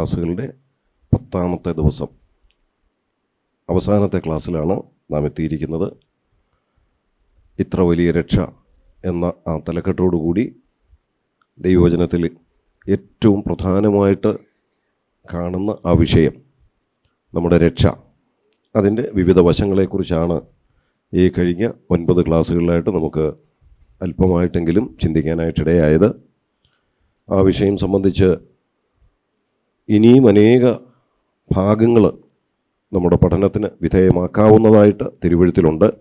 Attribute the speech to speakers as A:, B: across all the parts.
A: ക്ലാസ്സുകളുടെ പത്താമത്തെ ദിവസം അവസാനത്തെ ക്ലാസ്സിലാണ് നാം എത്തിയിരിക്കുന്നത് ഇത്ര വലിയ രക്ഷ എന്ന ആ തലക്കെട്ടോടുകൂടി ദൈവവചനത്തിൽ ഏറ്റവും പ്രധാനമായിട്ട് കാണുന്ന ആ വിഷയം നമ്മുടെ രക്ഷ. അതിന്റെ വിവിധ വശങ്ങളെക്കുറിച്ചാണ് ഈ കഴിഞ്ഞ ഒൻപത് ക്ലാസ്സുകളിലായിട്ട് നമുക്ക് അല്പമായിട്ടെങ്കിലും ചിന്തിക്കാനായിട്ടിടയായത്. ആ വിഷയം സംബന്ധിച്ച് ഇനിയും അനേക ഭാഗങ്ങൾ നമ്മുടെ പഠനത്തിന് വിധേയമാക്കാവുന്നതായിട്ട് തിരുവഴുത്തിലുണ്ട്.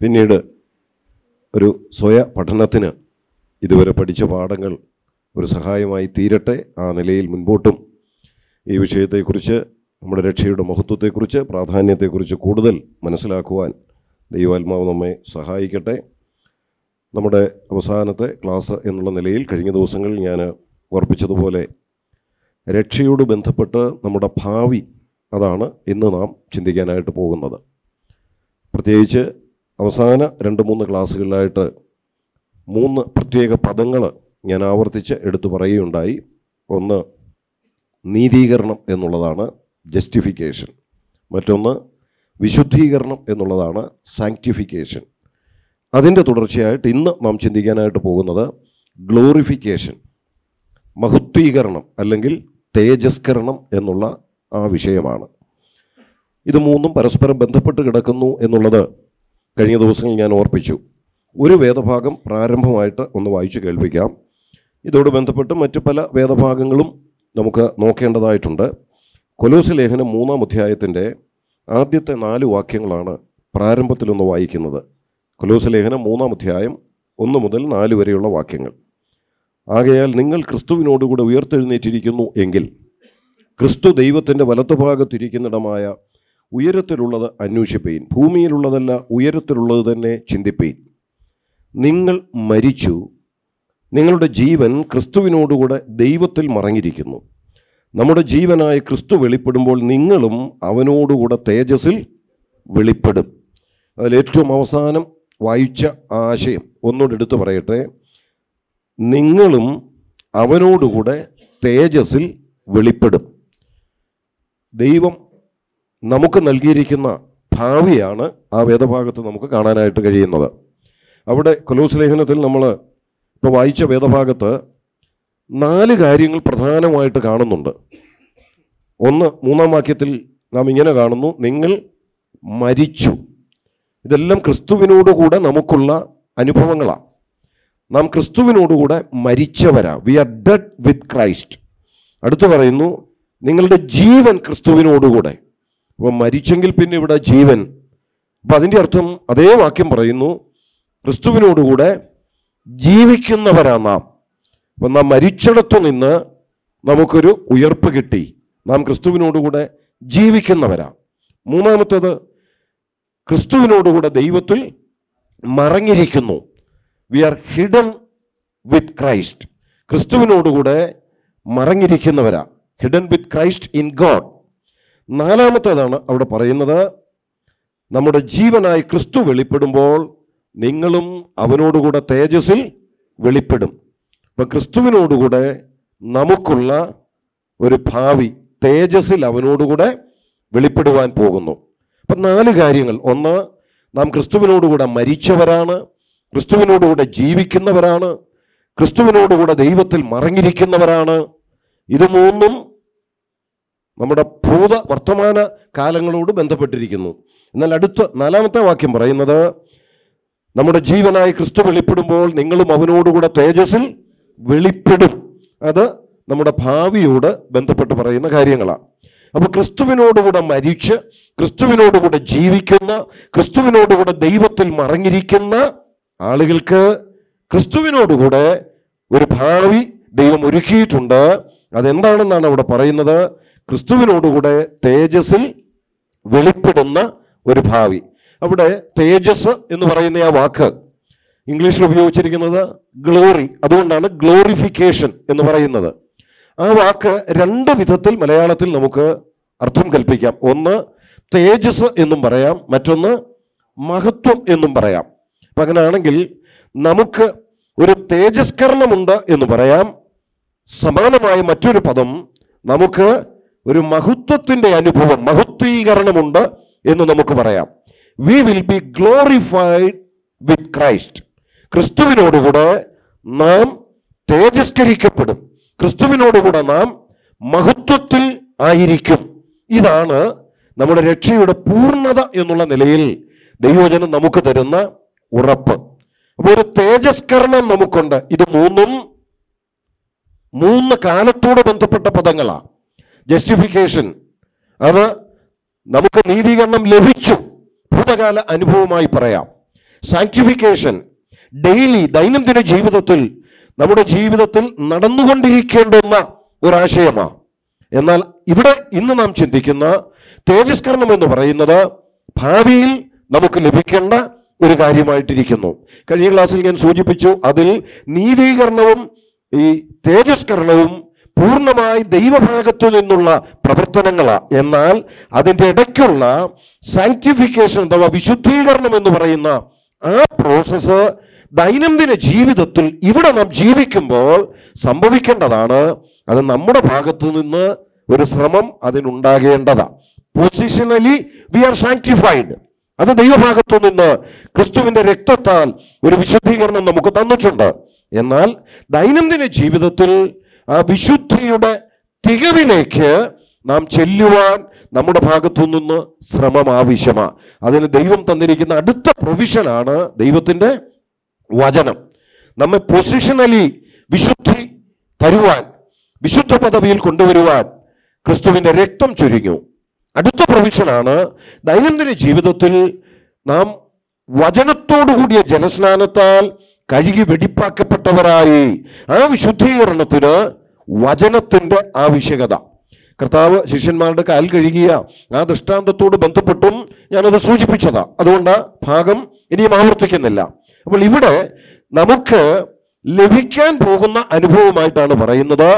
A: പിന്നീട് ഒരു സ്വയ പഠനത്തിന് ഇതുവരെ പഠിച്ച പാഠങ്ങൾ ഒരു സഹായമായി തീരട്ടെ. ആ നിലയിൽ മുൻപോട്ടും ഈ വിഷയത്തെക്കുറിച്ച് നമ്മുടെ രക്ഷയുടെ മഹത്വത്തെക്കുറിച്ച് പ്രാധാന്യത്തെക്കുറിച്ച് കൂടുതൽ മനസ്സിലാക്കുവാൻ ദൈവാത്മാവ് നമ്മെ സഹായിക്കട്ടെ. നമ്മുടെ അവസാനത്തെ ക്ലാസ് എന്നുള്ള നിലയിൽ കഴിഞ്ഞ ദിവസങ്ങളിൽ ഞാൻ ഓർപ്പിച്ചതുപോലെ രക്ഷയോട് ബന്ധപ്പെട്ട് നമ്മുടെ ഭാവി അതാണ് ഇന്ന് നാം ചിന്തിക്കാനായിട്ട് പോകുന്നത്. പ്രത്യേകിച്ച് അവസാന രണ്ട് മൂന്ന് ക്ലാസ്സുകളിലായിട്ട് മൂന്ന് പ്രത്യേക പദങ്ങൾ ഞാൻ ആവർത്തിച്ച് എടുത്തു പറയുകയുണ്ടായി. ഒന്ന് നീതീകരണം എന്നുള്ളതാണ് ജസ്റ്റിഫിക്കേഷൻ. മറ്റൊന്ന് വിശുദ്ധീകരണം എന്നുള്ളതാണ് സാങ്ക്ടിഫിക്കേഷൻ. അതിന്റെ തുടർച്ചയായിട്ട് ഇന്ന് നാം ചിന്തിക്കാനായിട്ട് പോകുന്നത് ഗ്ലോറിഫിക്കേഷൻ. മഹത്വീകരണം അല്ലെങ്കിൽ തേജസ്കരണം എന്നുള്ള ആ വിഷയമാണ്. ഇത് മൂന്നും പരസ്പരം ബന്ധപ്പെട്ട് കിടക്കുന്നു എന്നുള്ളത് കഴിഞ്ഞ ദിവസങ്ങളിൽ ഞാൻ ഓർപ്പിച്ചു. ഒരു വേദഭാഗം പ്രാരംഭമായിട്ട് ഒന്ന് വായിച്ചു കേൾപ്പിക്കാം. ഇതോട് ബന്ധപ്പെട്ട് മറ്റു പല വേദഭാഗങ്ങളും നമുക്ക് നോക്കേണ്ടതായിട്ടുണ്ട്. കൊലോസ് ലേഖനം മൂന്നാം അധ്യായത്തിന്റെ ആദ്യത്തെ നാല് വാക്യങ്ങളാണ് പ്രാരംഭത്തിലൊന്ന് വായിക്കുന്നത്. കൊലോസ് ലേഖനം മൂന്നാം അധ്യായം ഒന്ന് മുതൽ നാല് വരെയുള്ള വാക്യങ്ങൾ. ആകയാൽ നിങ്ങൾ ക്രിസ്തുവിനോടുകൂടെ ഉയർത്തെഴുന്നേറ്റിരിക്കുന്നു എങ്കിൽ ക്രിസ്തു ദൈവത്തിന്റെ വലത്തുഭാഗത്തിരിക്കുന്നിടമായ ഉയരത്തിലുള്ളത് അന്വേഷിപ്പീൻ. ഭൂമിയിലുള്ളതല്ല ഉയരത്തിലുള്ളത് തന്നെ ചിന്തിപ്പീൻ. നിങ്ങൾ മരിച്ചു. നിങ്ങളുടെ ജീവൻ ക്രിസ്തുവിനോടുകൂടെ ദൈവത്തിൽ മറങ്ങിയിരിക്കുന്നു നമ്മുടെ ജീവനായ ക്രിസ്തു വെളിപ്പെടുമ്പോൾ നിങ്ങളും അവനോടുകൂടെ തേജസ്സിൽ വെളിപ്പെടും. അതിൽ ഏറ്റവും അവസാനം വായിച്ച ആശയം. ഒന്നുകൂടെ എടുത്തു പറയട്ടെ. നിങ്ങളും അവനോടുകൂടെ തേജസ്സിൽ വെളിപ്പെടും. ദൈവം നമുക്ക് നൽകിയിരിക്കുന്ന ഭാവിയാണ് ആ വേദഭാഗത്ത് നമുക്ക് കാണാനായിട്ട് കഴിയുന്നത്. അവിടെ കൊലോസ് ലേഖനത്തിൽ നമ്മൾ ഇപ്പോൾ വായിച്ച വേദഭാഗത്ത് നാല് കാര്യങ്ങൾ പ്രധാനമായിട്ട് കാണുന്നുണ്ട്. ഒന്ന് മൂന്നാം വാക്യത്തിൽ നാം ഇങ്ങനെ കാണുന്നു നിങ്ങൾ മരിച്ചു. ഇതെല്ലാം ക്രിസ്തുവിനോടുകൂടെ നമുക്കുള്ള അനുഭവങ്ങളാണ് നാം ക്രിസ്തുവിനോടുകൂടെ മരിച്ചവരാ. We are dead with Christ അടുത്തു പറയുന്നു നിങ്ങളുടെ ജീവൻ ക്രിസ്തുവിനോടുകൂടെ. അപ്പോൾ മരിച്ചെങ്കിൽ പിന്നെ ഇവിടെ ജീവൻ. അപ്പം അതിന്റെ അർത്ഥം അതേ വാക്യം പറയുന്നു ക്രിസ്തുവിനോടുകൂടെ ജീവിക്കുന്നവരാ നാം. അപ്പം നാം മരിച്ചിടത്തു നിന്ന് നമുക്കൊരു ഉയർപ്പ് കിട്ടി. നാം ക്രിസ്തുവിനോടുകൂടെ ജീവിക്കുന്നവരാ. മൂന്നാമത്തേത് ക്രിസ്തുവിനോടുകൂടെ ദൈവത്തിൽ മറഞ്ഞിരിക്കുന്നു. We are hidden with Christ ക്രിസ്തുവിനോടുകൂടെ മറഞ്ഞിരിക്കുന്നവരാ. Hidden with Christ in God നാലാമത്തേതാണ് അവിടെ പറയുന്നത്. നമ്മുടെ ജീവനായി ക്രിസ്തു വെളിപ്പെടുമ്പോൾ നിങ്ങളും അവനോടുകൂടെ തേജസ്സിൽ വെളിപ്പെടും. അപ്പം ക്രിസ്തുവിനോടുകൂടെ നമുക്കുള്ള ഒരു ഭാവി തേജസ്സിൽ അവനോടുകൂടെ വെളിപ്പെടുവാൻ പോകുന്നു. അപ്പം നാല് കാര്യങ്ങൾ. ഒന്ന് നാം ക്രിസ്തുവിനോടുകൂടെ മരിച്ചവരാണ്. ക്രിസ്തുവിനോടുകൂടെ ജീവിക്കുന്നവരാണ്. ക്രിസ്തുവിനോടുകൂടെ ദൈവത്തിൽ മറങ്ങിയിരിക്കുന്നവരാണ് ഇത് മൂന്നും നമ്മുടെ ഭൂത വർത്തമാന കാലങ്ങളോട് ബന്ധപ്പെട്ടിരിക്കുന്നു. എന്നാൽ അടുത്ത നാലാമത്തെ വാക്യം പറയുന്നത് നമ്മുടെ ജീവനായി ക്രിസ്തു വെളിപ്പെടുമ്പോൾ നിങ്ങളും അവനോടുകൂടെ തേജസ്സിൽ വെളിപ്പെടും. അത് നമ്മുടെ ഭാവിയോട് ബന്ധപ്പെട്ട് പറയുന്ന കാര്യങ്ങളാണ്. അപ്പോൾ ക്രിസ്തുവിനോടുകൂടെ മരിച്ച് ക്രിസ്തുവിനോടുകൂടെ ജീവിക്കുന്ന ക്രിസ്തുവിനോടുകൂടെ ദൈവത്തിൽ മറഞ്ഞിരിക്കുന്ന ആളുകൾക്ക് ക്രിസ്തുവിനോടുകൂടെ ഒരു ഭാവി ദൈവം ഒരുക്കിയിട്ടുണ്ട്. അതെന്താണെന്നാണ് അവിടെ പറയുന്നത്? ക്രിസ്തുവിനോടുകൂടെ തേജസ്സിൽ വെളിപ്പെടുന്ന ഒരു ഭാവി. അവിടെ തേജസ് എന്ന് പറയുന്ന ആ വാക്ക് ഇംഗ്ലീഷിൽ ഉപയോഗിച്ചിരിക്കുന്നത് ഗ്ലോറി അതുകൊണ്ടാണ് ഗ്ലോറിഫിക്കേഷൻ എന്ന് പറയുന്നത്. ആ വാക്ക് രണ്ട് വിധത്തിൽ മലയാളത്തിൽ നമുക്ക് അർത്ഥം കൽപ്പിക്കാം. ഒന്ന് തേജസ് എന്നും പറയാം. മറ്റൊന്ന് മഹത്വം എന്നും പറയാം. അപ്പം അങ്ങനെയാണെങ്കിൽ നമുക്ക് ഒരു തേജസ്കരണമുണ്ട് എന്ന് പറയാം. സമാനമായ മറ്റൊരു പദം നമുക്ക് ഒരു മഹത്വത്തിന്റെ അനുഭവം മഹത്വീകരണമുണ്ട് എന്ന് നമുക്ക് പറയാം. We will be glorified with Christ ക്രിസ്തുവിനോടുകൂടെ നാം തേജസ്കരിക്കപ്പെടും. ക്രിസ്തുവിനോടുകൂടെ നാം മഹത്വത്തിൽ ആയിരിക്കും. ഇതാണ് നമ്മുടെ രക്ഷയുടെ പൂർണത എന്നുള്ള നിലയിൽ ദൈവജനം നമുക്ക് തരുന്ന ഉറപ്പ്. അപ്പോൾ ഒരു തേജസ്കരണം നമുക്കുണ്ട്. ഇത് മൂന്നും മൂന്ന് കാലത്തോട് ബന്ധപ്പെട്ട പദങ്ങളാണ് ജസ്റ്റിഫിക്കേഷൻ അത് നമുക്ക് നീതീകരണം ലഭിച്ചു. ഭൂതകാല അനുഭവമായി പറയാം. സാങ്ക്ടിഫിക്കേഷൻ ഡെയിലി ദൈനംദിന ജീവിതത്തിൽ നമ്മുടെ ജീവിതത്തിൽ നടന്നുകൊണ്ടിരിക്കേണ്ടുന്ന ഒരാശയമാണ് എന്നാൽ ഇവിടെ ഇന്ന് നാം ചിന്തിക്കുന്ന തേജസ്കരണം എന്ന് പറയുന്നത് ഭാവിയിൽ നമുക്ക് ലഭിക്കേണ്ട ഒരു കാര്യമായിട്ടിരിക്കുന്നു. കഴിഞ്ഞ ക്ലാസ്സിൽ ഞാൻ സൂചിപ്പിച്ചു അതിൽ നീതീകരണവും ഈ തേജസ്കരണവും പൂർണമായി ദൈവഭാഗത്തു നിന്നുള്ള പ്രവർത്തനങ്ങളാണ് എന്നാൽ അതിന്റെ ഇടയ്ക്കുള്ള സാങ്ക്ടിഫിക്കേഷൻ അഥവാ വിശുദ്ധീകരണം എന്ന് പറയുന്ന ആ പ്രോസസ്സ് ദൈനംദിന ജീവിതത്തിൽ ഇവിടെ നാം ജീവിക്കുമ്പോൾ സംഭവിക്കേണ്ടതാണ് അത് നമ്മുടെ ഭാഗത്തു നിന്ന് ഒരു ശ്രമം അതിനുണ്ടാകേണ്ടതാണ് പൊസിഷണലി വി ആർ സാങ്ക്ടിഫൈഡ് അത് ദൈവഭാഗത്തു നിന്ന് ക്രിസ്തുവിന്റെ രക്തത്താൽ ഒരു വിശുദ്ധീകരണം നമുക്ക് തന്നിട്ടുണ്ട്. എന്നാൽ ദൈനംദിന ജീവിതത്തിൽ ആ വിശുദ്ധിയുടെ തികവിലേക്ക് നാം ചെല്ലുവാൻ നമ്മുടെ ഭാഗത്തു നിന്ന് ശ്രമം ആവശ്യമാണ് അതിന് ദൈവം തന്നിരിക്കുന്ന അടുത്ത പ്രൊവിഷനാണ് ദൈവത്തിന്റെ വചനം. നമ്മെ പൊസിഷണലി വിശുദ്ധി തരുവാൻ വിശുദ്ധ പദവിയിൽ കൊണ്ടുവരുവാൻ ക്രിസ്തുവിന്റെ രക്തം ചൊരിഞ്ഞു. അടുത്ത പ്രൊവിഷനാണ്. ദൈനംദിന ജീവിതത്തിൽ നാം വചനത്തോടു കൂടിയ ജലസ്നാനത്താൽ കഴുകി വെടിപ്പാക്കപ്പെട്ടവരായി. ആ വിശുദ്ധീകരണത്തിന് വചനത്തിന്റെ ആവശ്യകത. കർത്താവ് ശിഷ്യന്മാരുടെ കാൽ കഴുകിയ ആ ദൃഷ്ടാന്തത്തോട് ബന്ധപ്പെട്ടും ഞാനത് സൂചിപ്പിച്ചതാ. അതുകൊണ്ട് ഭാഗം ഇനിയും ആവർത്തിക്കുന്നില്ല. അപ്പോൾ ഇവിടെ നമുക്ക് ലഭിക്കാൻ പോകുന്ന അനുഭവമായിട്ടാണ് പറയുന്നത്.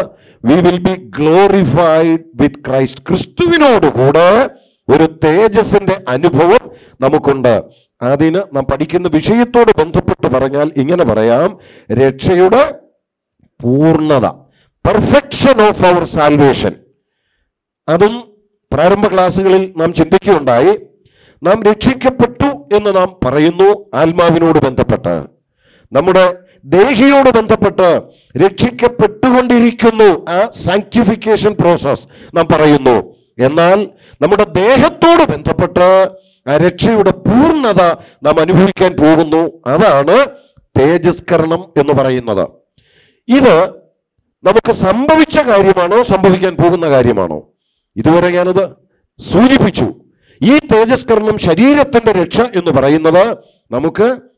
A: We will be glorified with Christ ക്രിസ്തുവിനോട് കൂടെ ഒരു തേജസിന്റെ അനുഭവം നമുക്കുണ്ട്. അതിന് നാം പഠിക്കുന്ന വിഷയത്തോട് ബന്ധപ്പെട്ട് പറഞ്ഞാൽ ഇങ്ങനെ പറയാം. രക്ഷയുടെ പൂർണത പെർഫെക്ഷൻ ഓഫ് അവർ സാൽവേഷൻ അതും പ്രാരംഭ ക്ലാസ്സുകളിൽ നാം ചിന്തിക്കുകയുണ്ടായി. നാം രക്ഷിക്കപ്പെട്ടു എന്ന് നാം പറയുന്നു ആത്മാവിനോട് ബന്ധപ്പെട്ട്. നമ്മുടെ ദേഹിയോട് ബന്ധപ്പെട്ട് രക്ഷിക്കപ്പെട്ടുകൊണ്ടിരിക്കുന്നു ആ സാങ്ക്ടിഫിക്കേഷൻ പ്രോസസ് നാം പറയുന്നു. എന്നാൽ നമ്മുടെ ദേഹത്തോട് ബന്ധപ്പെട്ട് ആ രക്ഷയുടെ പൂർണത നാം അനുഭവിക്കാൻ പോകുന്നു. അതാണ് തേജസ്കരണം എന്ന് പറയുന്നത്. ഇത് നമുക്ക് സംഭവിച്ച കാര്യമാണോ സംഭവിക്കാൻ പോകുന്ന കാര്യമാണോ? ഇതുവരെ ഞാനത് സൂചിപ്പിച്ചു. ഈ തേജസ്കരണം ശരീരത്തിന്റെ രക്ഷ എന്ന് പറയുന്നത് നമുക്ക്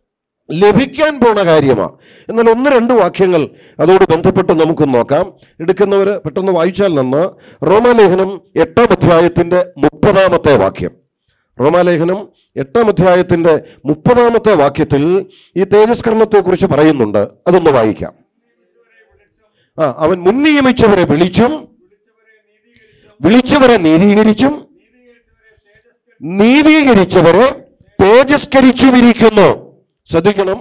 A: ലഭിക്കാൻ പോണ കാര്യമാണ് എന്നാൽ ഒന്ന് രണ്ട് വാക്യങ്ങൾ അതോട് ബന്ധപ്പെട്ട് നമുക്ക് നോക്കാം. എടുക്കുന്നവർ പെട്ടെന്ന് വായിച്ചാൽ നന്ന്. റോമാലേഖനം എട്ടാം അധ്യായത്തിന്റെ മുപ്പതാമത്തെ വാക്യം. റോമാലേഖനം എട്ടാം അധ്യായത്തിന്റെ മുപ്പതാമത്തെ വാക്യത്തിൽ ഈ തേജസ്കരണത്തെക്കുറിച്ച് പറയുന്നുണ്ട്. അതൊന്ന് വായിക്കാം. ആ അവൻ മുൻനിയമിച്ചവരെ വിളിച്ചും വിളിച്ചവരെ നീതീകരിച്ചും നീതീകരിച്ചവരെ തേജസ്കരിച്ചുമിരിക്കുന്നു ശ്രദ്ധിക്കണം.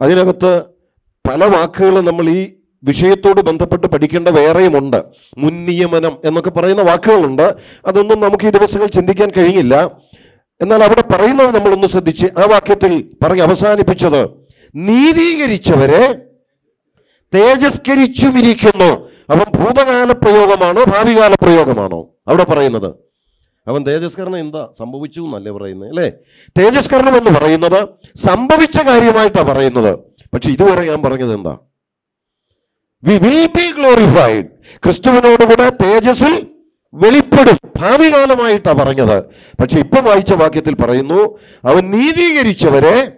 A: അതിനകത്ത് പല വാക്കുകൾ നമ്മൾ ഈ വിഷയത്തോട് ബന്ധപ്പെട്ട് പഠിക്കേണ്ട വേറെയുമുണ്ട്. മുൻനിയമനം എന്നൊക്കെ പറയുന്ന വാക്കുകളുണ്ട്. അതൊന്നും നമുക്ക് ഈ ദിവസങ്ങൾ ചിന്തിക്കാൻ കഴിയില്ല എന്നാൽ അവിടെ പറയുന്നത് നമ്മളൊന്ന് ശ്രദ്ധിച്ച് ആ വാക്യത്തിൽ പറഞ്ഞ് അവസാനിപ്പിച്ചത് നീതീകരിച്ചവരെ തേജസ്കരിച്ചുമിരിക്കുന്നു. അപ്പം ഭൂതകാല പ്രയോഗമാണോ ഭാവികാല പ്രയോഗമാണോ അവിടെ പറയുന്നത്? അവൻ തേജസ്കരണം എന്താ സംഭവിച്ചു എന്നല്ലേ പറയുന്നത് അല്ലേ? തേജസ്കരണം എന്ന് പറയുന്നത് സംഭവിച്ച കാര്യമായിട്ടാണ് പറയുന്നത്. പക്ഷെ ഇതുവരെ ഞാൻ പറഞ്ഞത് എന്താ? വി വിൽ ബി ഗ്ലോറിഫൈഡ് ക്രിസ്തുവിനോടുകൂടെ തേജസ്സിൽ വെളിപ്പെടും. ഭാവി കാലമായിട്ടാണ് പറഞ്ഞത്. പക്ഷെ ഇപ്പൊ വായിച്ച വാക്യത്തിൽ പറയുന്നു അവൻ നീതീകരിച്ചവരെ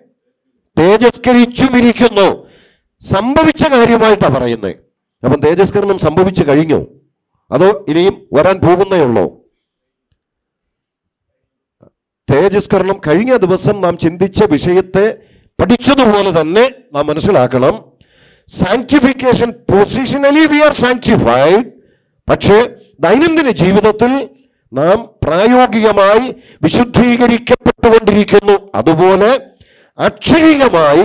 A: തേജസ്കരിച്ചുമിരിക്കുന്നു. സംഭവിച്ച കാര്യമായിട്ടാണ് പറയുന്നത്. അപ്പം തേജസ്കരണം സംഭവിച്ചു കഴിഞ്ഞു. അതോ ഇനിയും വരാൻ പോകുന്നേ ഉള്ളോ? തേജസ്കരണം കഴിഞ്ഞ ദിവസം നാം ചിന്തിച്ച വിഷയത്തെ പഠിച്ചതുപോലെ തന്നെ നാം മനസ്സിലാക്കണം. Sanctification positionally we are sanctified പക്ഷേ ദൈനംദിന ജീവിതത്തിൽ നാം പ്രായോഗികമായി വിശുദ്ധീകരിക്കപ്പെട്ടുകൊണ്ടിരിക്കുന്നു. അതുപോലെ അക്ഷരികമായി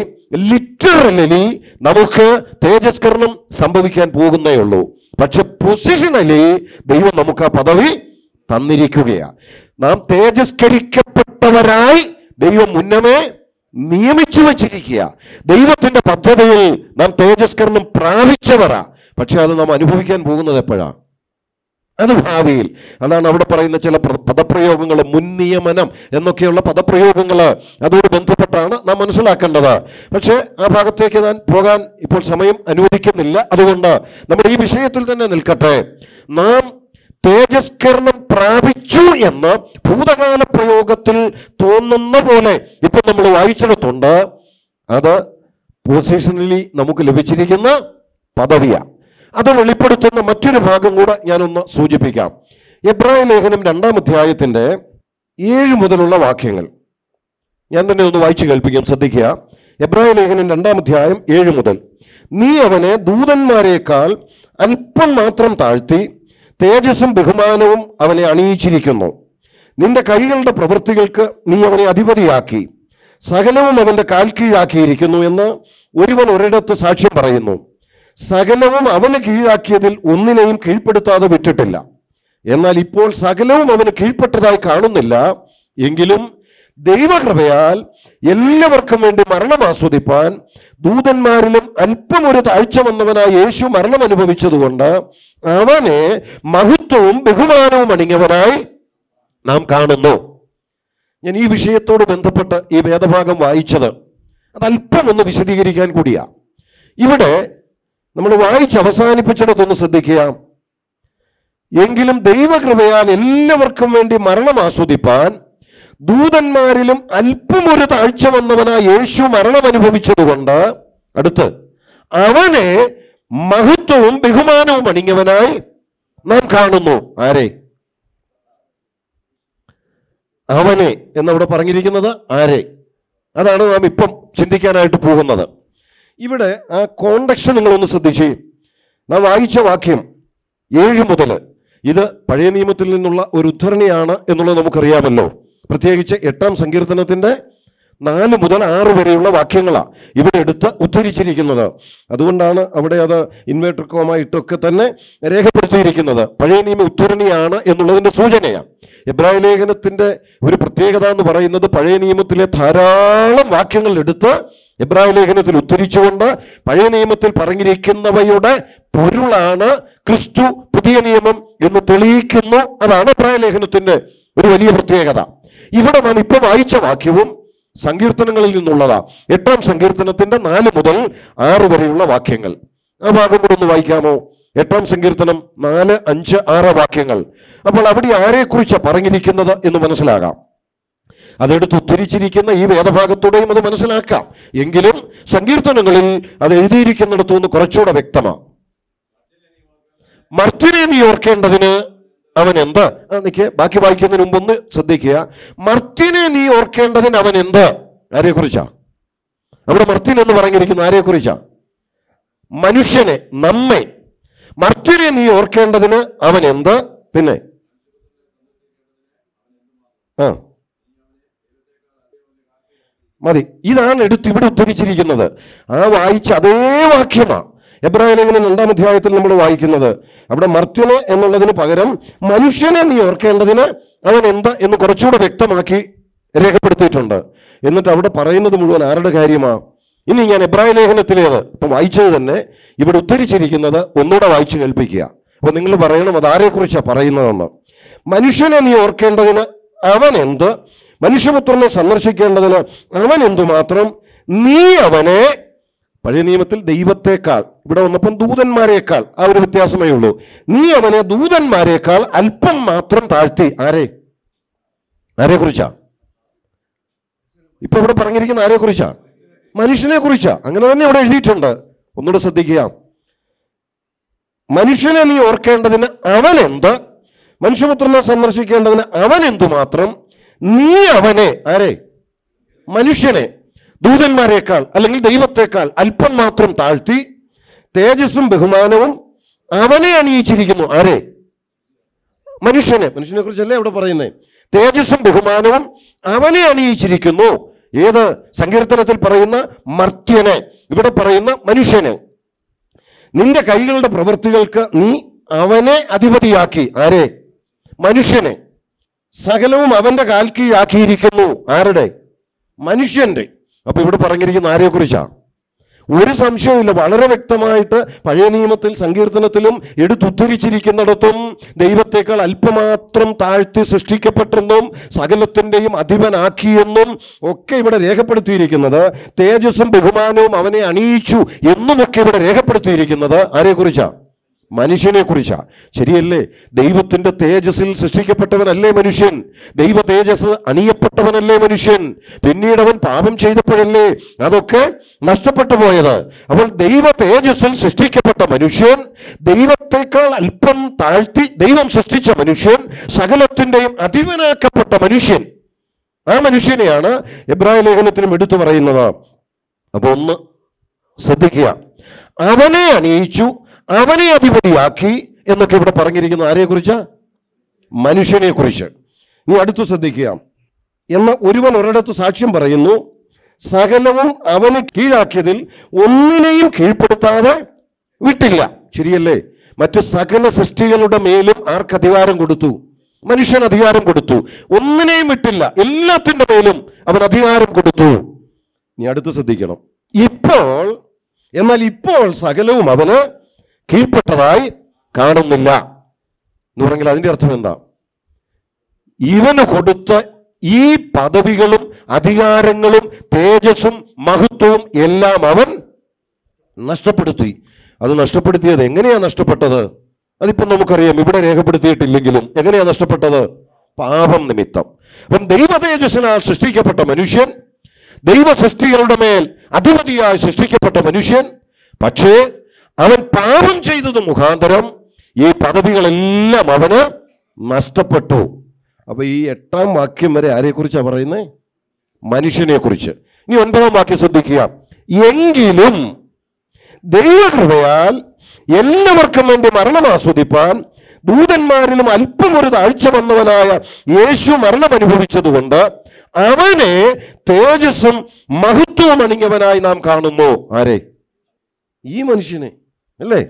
A: ലിറ്ററലി നമുക്ക് തേജസ്കരണം സംഭവിക്കാൻ പോകുന്നേ ഉള്ളൂ. പക്ഷെ പൊസിഷനലി ദൈവം നമുക്ക് ആ പദവി തന്നിരിക്കുകയാണ്. നാം തേജസ്കരിക്കപ്പെട്ടവരായി ദൈവം മുന്നമേ നിയമിച്ചു വച്ചിരിക്കുക. ദൈവത്തിന്റെ പദ്ധതിയിൽ നാം തേജസ്കരണം പ്രാപിച്ചവരാ. പക്ഷെ അത് നാം അനുഭവിക്കാൻ പോകുന്നത് എപ്പോഴാ? അത് ഭാവിയിൽ. അതാണ് അവിടെ പറയുന്ന ചില പ്ര- പദപ്രയോഗങ്ങൾ മുൻ നിയമനം എന്നൊക്കെയുള്ള പദപ്രയോഗങ്ങൾ. അതോട് ബന്ധപ്പെട്ടാണ് നാം മനസ്സിലാക്കേണ്ടത്. പക്ഷേ ആ ഭാഗത്തേക്ക് ഞാൻ പോകാൻ ഇപ്പോൾ സമയം അനുവദിക്കുന്നില്ല. അതുകൊണ്ട് നമ്മുടെ ഈ വിഷയത്തിൽ തന്നെ നിൽക്കട്ടെ. നാം തേജസ്കരണം പ്രാപിച്ചു എന്ന് ഭൂതകാല പ്രയോഗത്തിൽ തോന്നുന്ന പോലെ ഇപ്പൊ നമ്മൾ വായിച്ചിടത്തുണ്ട്. അത് പൊസിഷനലി നമുക്ക് ലഭിച്ചിരിക്കുന്ന പദവിയാണ്. അത് വെളിപ്പെടുത്തുന്ന മറ്റൊരു ഭാഗം കൂടെ ഞാനൊന്ന് സൂചിപ്പിക്കാം. എബ്രാഹിം ലേഖനം രണ്ടാം അധ്യായത്തിന്റെ ഏഴ് മുതലുള്ള വാക്യങ്ങൾ. ഞാൻ തന്നെ ഒന്ന് വായിച്ചു കേൾപ്പിക്കാം ശ്രദ്ധിക്കുക. എബ്രാഹിം ലേഖനം രണ്ടാം അധ്യായം ഏഴ് മുതൽ. നീ അവനെ ദൂതന്മാരെക്കാൾ അല്പം മാത്രം താഴ്ത്തി തേജസ്സും ബഹുമാനവും അവനെ അണിയിച്ചിരിക്കുന്നു. നിന്റെ കൈകളുടെ പ്രവൃത്തികൾക്ക് നീ അവനെ അധിപതിയാക്കി. സകലവും അവന്റെ കാൽ കീഴാക്കിയിരിക്കുന്നു എന്ന് ഒരുവൻ ഒരിടത്ത് സാക്ഷ്യം പറയുന്നു. സകലവും അവന് കീഴാക്കിയതിൽ ഒന്നിനെയും കീഴ്പ്പെടുത്താതെ വിട്ടിട്ടില്ല. എന്നാൽ ഇപ്പോൾ സകലവും അവന് കീഴ്പ്പെട്ടതായി കാണുന്നില്ല. എങ്കിലും ദൈവകൃപയാൽ എല്ലാവർക്കും വേണ്ടി മരണം ആസ്വദിപ്പാൻ ദൂതന്മാരിലും അല്പം ഒരു താഴ്ച വന്നവനായ യേശു മരണം അനുഭവിച്ചതുകൊണ്ട് അവനെ മഹത്വവും ബഹുമാനവും അണിഞ്ഞവനായി നാം കാണുന്നു. ഞാൻ ഈ വിഷയത്തോട് ബന്ധപ്പെട്ട് ഈ വേദഭാഗം വായിച്ചത് അത് അല്പം ഒന്ന് വിശദീകരിക്കാൻ കൂടിയാ. ഇവിടെ നമ്മൾ വായിച്ച് അവസാനിപ്പിച്ചിടത്തൊന്ന് ശ്രദ്ധിക്കുക. എങ്കിലും ദൈവകൃപയാൽ എല്ലാവർക്കും വേണ്ടി മരണം ആസ്വദിപ്പാൻ ദൂതന്മാരിലും അല്പം ഒരു താഴ്ച വന്നവനായ യേശു മരണം അനുഭവിച്ചതുകൊണ്ട് അടുത്ത് അവനെ മഹത്വവും ബഹുമാനവും അണിഞ്ഞവനായി നാം കാണുന്നു. ആരെ? അവനെ എന്നവിടെ പറഞ്ഞിരിക്കുന്നത് ആരെ? അതാണ് നാം ഇപ്പം ചിന്തിക്കാനായിട്ട് പോകുന്നത്. ഇവിടെ ആ കോണ്ടക്ഷൻ നിങ്ങളൊന്ന് ശ്രദ്ധിച്ചേ നാം വായിച്ച വാക്യം ഏഴ് മുതൽ ഇത് പഴയ നിയമത്തിൽ നിന്നുള്ള ഒരു ഉദ്ധരണിയാണ് എന്നുള്ളത് നമുക്കറിയാമല്ലോ. പ്രത്യേകിച്ച് എട്ടാം സങ്കീർത്തനത്തിന്റെ നാല് മുതൽ ആറ് വരെയുള്ള വാക്യങ്ങളാണ് ഇവിടെ എടുത്ത് ഉദ്ധരിച്ചിരിക്കുന്നത്. അതുകൊണ്ടാണ് അവിടെ അത് ഇൻവേർട്ടർ കോമായിട്ടൊക്കെ തന്നെ രേഖപ്പെടുത്തിയിരിക്കുന്നത്. പഴയ നിയമ ഉദ്ധരണിയാണ് എന്നുള്ളതിന്റെ സൂചനയാണ് ഇബ്രാഹിം ലേഖനത്തിന്റെ ഒരു പ്രത്യേകത എന്ന് പറയുന്നത് പഴയ നിയമത്തിലെ ധാരാളം വാക്യങ്ങൾ എടുത്ത് ഇബ്രാഹിം ലേഖനത്തിൽ ഉദ്ധരിച്ചുകൊണ്ട് പഴയ നിയമത്തിൽ പറഞ്ഞിരിക്കുന്നവയുടെ പൊരുളാണ് ക്രിസ്തു പുതിയ നിയമം എന്ന് തെളിയിക്കുന്നു. അതാണ് ഇബ്രാഹിം ലേഖനത്തിന്റെ ഒരു വലിയ പ്രത്യേകത. ഇവിടെ നാം ഇപ്പോൾ വായിച്ച വാക്യവും സങ്കീർത്തനങ്ങളിൽ നിന്നുള്ളതാ. എട്ടാം സങ്കീർത്തനത്തിന്റെ നാല് മുതൽ ആറ് വരെയുള്ള വാക്യങ്ങൾ. ആ ഭാഗം കൂടെ ഒന്ന് വായിക്കാമോ? എട്ടാം സങ്കീർത്തനം നാല് അഞ്ച് ആറ് വാക്യങ്ങൾ. അപ്പോൾ അവിടെ ആരെക്കുറിച്ചാണ് പറഞ്ഞിരിക്കുന്നത് എന്ന് മനസ്സിലാകാം. അതെടുത്ത് ഉദ്ധരിച്ചിരിക്കുന്ന ഈ വേദഭാഗത്തോടെയും അത് മനസ്സിലാക്കാം. എങ്കിലും സങ്കീർത്തനങ്ങളിൽ അത് എഴുതിയിരിക്കുന്നിടത്തു നിന്ന് കുറച്ചുകൂടെ വ്യക്തമാണ് മർത്തിനെ നീ ഓർക്കേണ്ടതിന് അവൻ എന്ത്? നിക്ക് ബാക്കി വായിക്കുന്നതിന് മുമ്പൊന്ന് ശ്രദ്ധിക്കുക. മർത്തിനെ നീ ഓർക്കേണ്ടതിന് അവൻ എന്ത്? ആരെ കുറിച്ചാ അവിടെ മർത്തിൻ എന്ന് പറഞ്ഞിരിക്കുന്ന ആരെ കുറിച്ചാ മനുഷ്യനെ നമ്മെ. മർത്തിനെ നീ ഓർക്കേണ്ടതിന് അവൻ എന്ത്? പിന്നെ? ആ. മതി. ഇതാണ് എടുത്ത് ഇവിടെ ഉദ്ധരിച്ചിരിക്കുന്നത് ആ വായിച്ച അതേ വാക്യമാണ് എബ്രാഹിം ലേഖനം രണ്ടാം അധ്യായത്തിൽ നമ്മൾ വായിക്കുന്നത് അവിടെ മർത്യന് എന്നുള്ളതിന് പകരം മനുഷ്യനെ നീ ഓർക്കേണ്ടതിന് അവൻ എന്ത് എന്ന് കുറച്ചുകൂടെ വ്യക്തമാക്കി രേഖപ്പെടുത്തിയിട്ടുണ്ട്. എന്നിട്ട് അവിടെ പറയുന്നത് മുഴുവൻ ആരുടെ കാര്യമാ? ഇനി ഞാൻ എബ്രാഹിം ലേഖനത്തിലേത് ഇപ്പൊ വായിച്ചത് തന്നെ ഇവിടെ ഉദ്ധരിച്ചിരിക്കുന്നത് ഒന്നുകൂടെ വായിച്ചു കേൾപ്പിക്കുക. അപ്പൊ നിങ്ങൾ പറയണം അത് ആരെക്കുറിച്ചാണ് പറയുന്നതെന്ന്. മനുഷ്യനെ നീ ഓർക്കേണ്ടതിന് അവൻ എന്ത്? മനുഷ്യപുത്രനെ സന്ദർശിക്കേണ്ടതിന് അവൻ എന്തുമാത്രം? നീ അവനെ പഴയ നിയമത്തിൽ ദൈവത്തെക്കാൾ ഇവിടെ വന്നപ്പം ദൂതന്മാരെക്കാൾ ആ ഒരു വ്യത്യാസമേ ഉള്ളൂ. നീ അവനെ ദൂതന്മാരെക്കാൾ അല്പം മാത്രം താഴ്ത്തി. ആരെ? ആരെ കുറിച്ചാ ഇപ്പൊ ഇവിടെ പറഞ്ഞിരിക്കുന്ന ആരെ കുറിച്ചാ മനുഷ്യനെ കുറിച്ചാ അങ്ങനെ തന്നെ ഇവിടെ എഴുതിയിട്ടുണ്ട്. ഒന്നുകൂടെ ശ്രദ്ധിക്കുക. മനുഷ്യനെ നീ ഓർക്കേണ്ടതിന് അവൻ എന്ത് മനുഷ്യപുത്രനെ സന്ദർശിക്കേണ്ടതിന് അവൻ എന്തുമാത്രം നീ അവനെ ആരെ? മനുഷ്യനെ ദൂതന്മാരെക്കാൾ അല്ലെങ്കിൽ ദൈവത്തെക്കാൾ അല്പം മാത്രം താഴ്ത്തി തേജസ്സും ബഹുമാനവും അവനെ അണിയിച്ചിരിക്കുന്നു. ആരെ? മനുഷ്യനെ. മനുഷ്യനെ കുറിച്ചല്ലേ അവിടെ പറയുന്നത് തേജസ്സും ബഹുമാനവും അവനെ അണിയിച്ചിരിക്കുന്നു. ഏത് സങ്കീർത്തനത്തിൽ പറയുന്ന മർത്യനെ? ഇവിടെ പറയുന്ന മനുഷ്യനെ. നിന്റെ കൈകളുടെ പ്രവൃത്തികൾക്ക് നീ അവനെ അധിപതിയാക്കി. ആരെ? മനുഷ്യനെ. സകലവും അവന്റെ കാൽക്കീഴാക്കിയിരിക്കുന്നു. ആരുടെ? മനുഷ്യന്റെ. അപ്പൊ ഇവിടെ പറഞ്ഞിരിക്കുന്ന ആരെ കുറിച്ചാ ഒരു സംശയവുമില്ല. വളരെ വ്യക്തമായിട്ട് പഴയ നിയമത്തിൽ സങ്കീർത്തനത്തിലും എടുത്തുദ്ധരിച്ചിരിക്കുന്നിടത്തും ദൈവത്തെക്കാൾ അല്പമാത്രം താഴ്ത്തി സൃഷ്ടിക്കപ്പെട്ടെന്നും സകലത്തിന്റെയും അധിപനാക്കിയെന്നും ഒക്കെ ഇവിടെ രേഖപ്പെടുത്തിയിരിക്കുന്നത്. തേജസ്സും ബഹുമാനവും അവനെ അണിയിച്ചു എന്നുമൊക്കെ ഇവിടെ രേഖപ്പെടുത്തിയിരിക്കുന്നത്. ആരെക്കുറിച്ചാ? മനുഷ്യനെ കുറിച്ചാ ശരിയല്ലേ? ദൈവത്തിന്റെ തേജസ്സിൽ സൃഷ്ടിക്കപ്പെട്ടവനല്ലേ മനുഷ്യൻ? ദൈവ തേജസ് അണിയപ്പെട്ടവനല്ലേ മനുഷ്യൻ? പിന്നീട് അവൻ പാപം ചെയ്തപ്പോഴല്ലേ അതൊക്കെ നഷ്ടപ്പെട്ടു പോയത്? അപ്പോൾ ദൈവ തേജസ്സിൽ സൃഷ്ടിക്കപ്പെട്ട മനുഷ്യൻ ദൈവത്തെക്കാൾ അല്പം താഴ്ത്തി ദൈവം സൃഷ്ടിച്ച മനുഷ്യൻ സകലത്തിന്റെയും അധിപനാക്കപ്പെട്ട മനുഷ്യൻ. ആ മനുഷ്യനെയാണ് എബ്രാഹിം ലേഖനത്തിനും എടുത്തു പറയുന്നത്. അപ്പൊ ഒന്ന് ശ്രദ്ധിക്കുക. അവനെ അണിയിച്ചു അവനെ അധിപതിയാക്കി എന്നൊക്കെ ഇവിടെ പറഞ്ഞിരിക്കുന്ന ആരെ കുറിച്ച് മനുഷ്യനെ കുറിച്ച് നീ അടുത്തു ശ്രദ്ധിക്കുക. എന്ന ഒരുവൻ ഒരിടത്ത് സാക്ഷ്യം പറയുന്നു സകലവും അവന് കീഴാക്കിയതിൽ ഒന്നിനെയും കീഴ്പ്പെടുത്താതെ വിട്ടില്ല. ശരിയല്ലേ? മറ്റു സകല സൃഷ്ടികളുടെ മേലും ആർക്ക് അധികാരം കൊടുത്തു? മനുഷ്യൻ അധികാരം കൊടുത്തു. ഒന്നിനെയും വിട്ടില്ല എല്ലാത്തിന്റെ മേലും അവൻ അധികാരം കൊടുത്തു. നീ അടുത്ത് ശ്രദ്ധിക്കണം. ഇപ്പോൾ എന്നാൽ ഇപ്പോൾ സകലവും അവന് കീഴ്പ്പെട്ടതായി കാണുന്നില്ല. എന്ന് പറഞ്ഞാൽ അതിന്റെ അർത്ഥം എന്താ? ഇവന് കൊടുത്ത ഈ പദവികളും അധികാരങ്ങളും തേജസ്സും മഹത്വവും എല്ലാം അവൻ നഷ്ടപ്പെടുത്തി. അത് നഷ്ടപ്പെടുത്തിയത് എങ്ങനെയാണ് നഷ്ടപ്പെട്ടത്? അതിപ്പോ നമുക്കറിയാം ഇവിടെ രേഖപ്പെടുത്തിയിട്ടില്ലെങ്കിലും എങ്ങനെയാണ് നഷ്ടപ്പെട്ടത്? പാപം നിമിത്തം. അപ്പം ദൈവ തേജസ്സിനാൽ സൃഷ്ടിക്കപ്പെട്ട മനുഷ്യൻ ദൈവ സൃഷ്ടികളുടെ മേൽ അധിപതിയായി സൃഷ്ടിക്കപ്പെട്ട മനുഷ്യൻ പക്ഷേ അവൻ പാപം ചെയ്തത് മുഖാന്തരം ഈ പദവികളെല്ലാം അവന് നഷ്ടപ്പെട്ടു. അപ്പൊ ഈ എട്ടാം വാക്യം വരെ ആരെക്കുറിച്ചാണ് പറയുന്നത് മനുഷ്യനെ കുറിച്ച് ഇനി ഒൻപതാം വാക്യം ശ്രദ്ധിക്കുക. എങ്കിലും ദൈവകൃപയാൽ എല്ലാവർക്കും വേണ്ടി മരണം ആസ്വദിപ്പാൻ ദൂതന്മാരിലും അല്പം ഒരു താഴ്ച വന്നവനായ യേശു മരണം അനുഭവിച്ചതുകൊണ്ട് അവനെ തേജസ്സും മഹത്വവും അണിഞ്ഞവനായി നാം കാണുന്നു. ആരെ? ഈ മനുഷ്യനെ. അല്ലേ?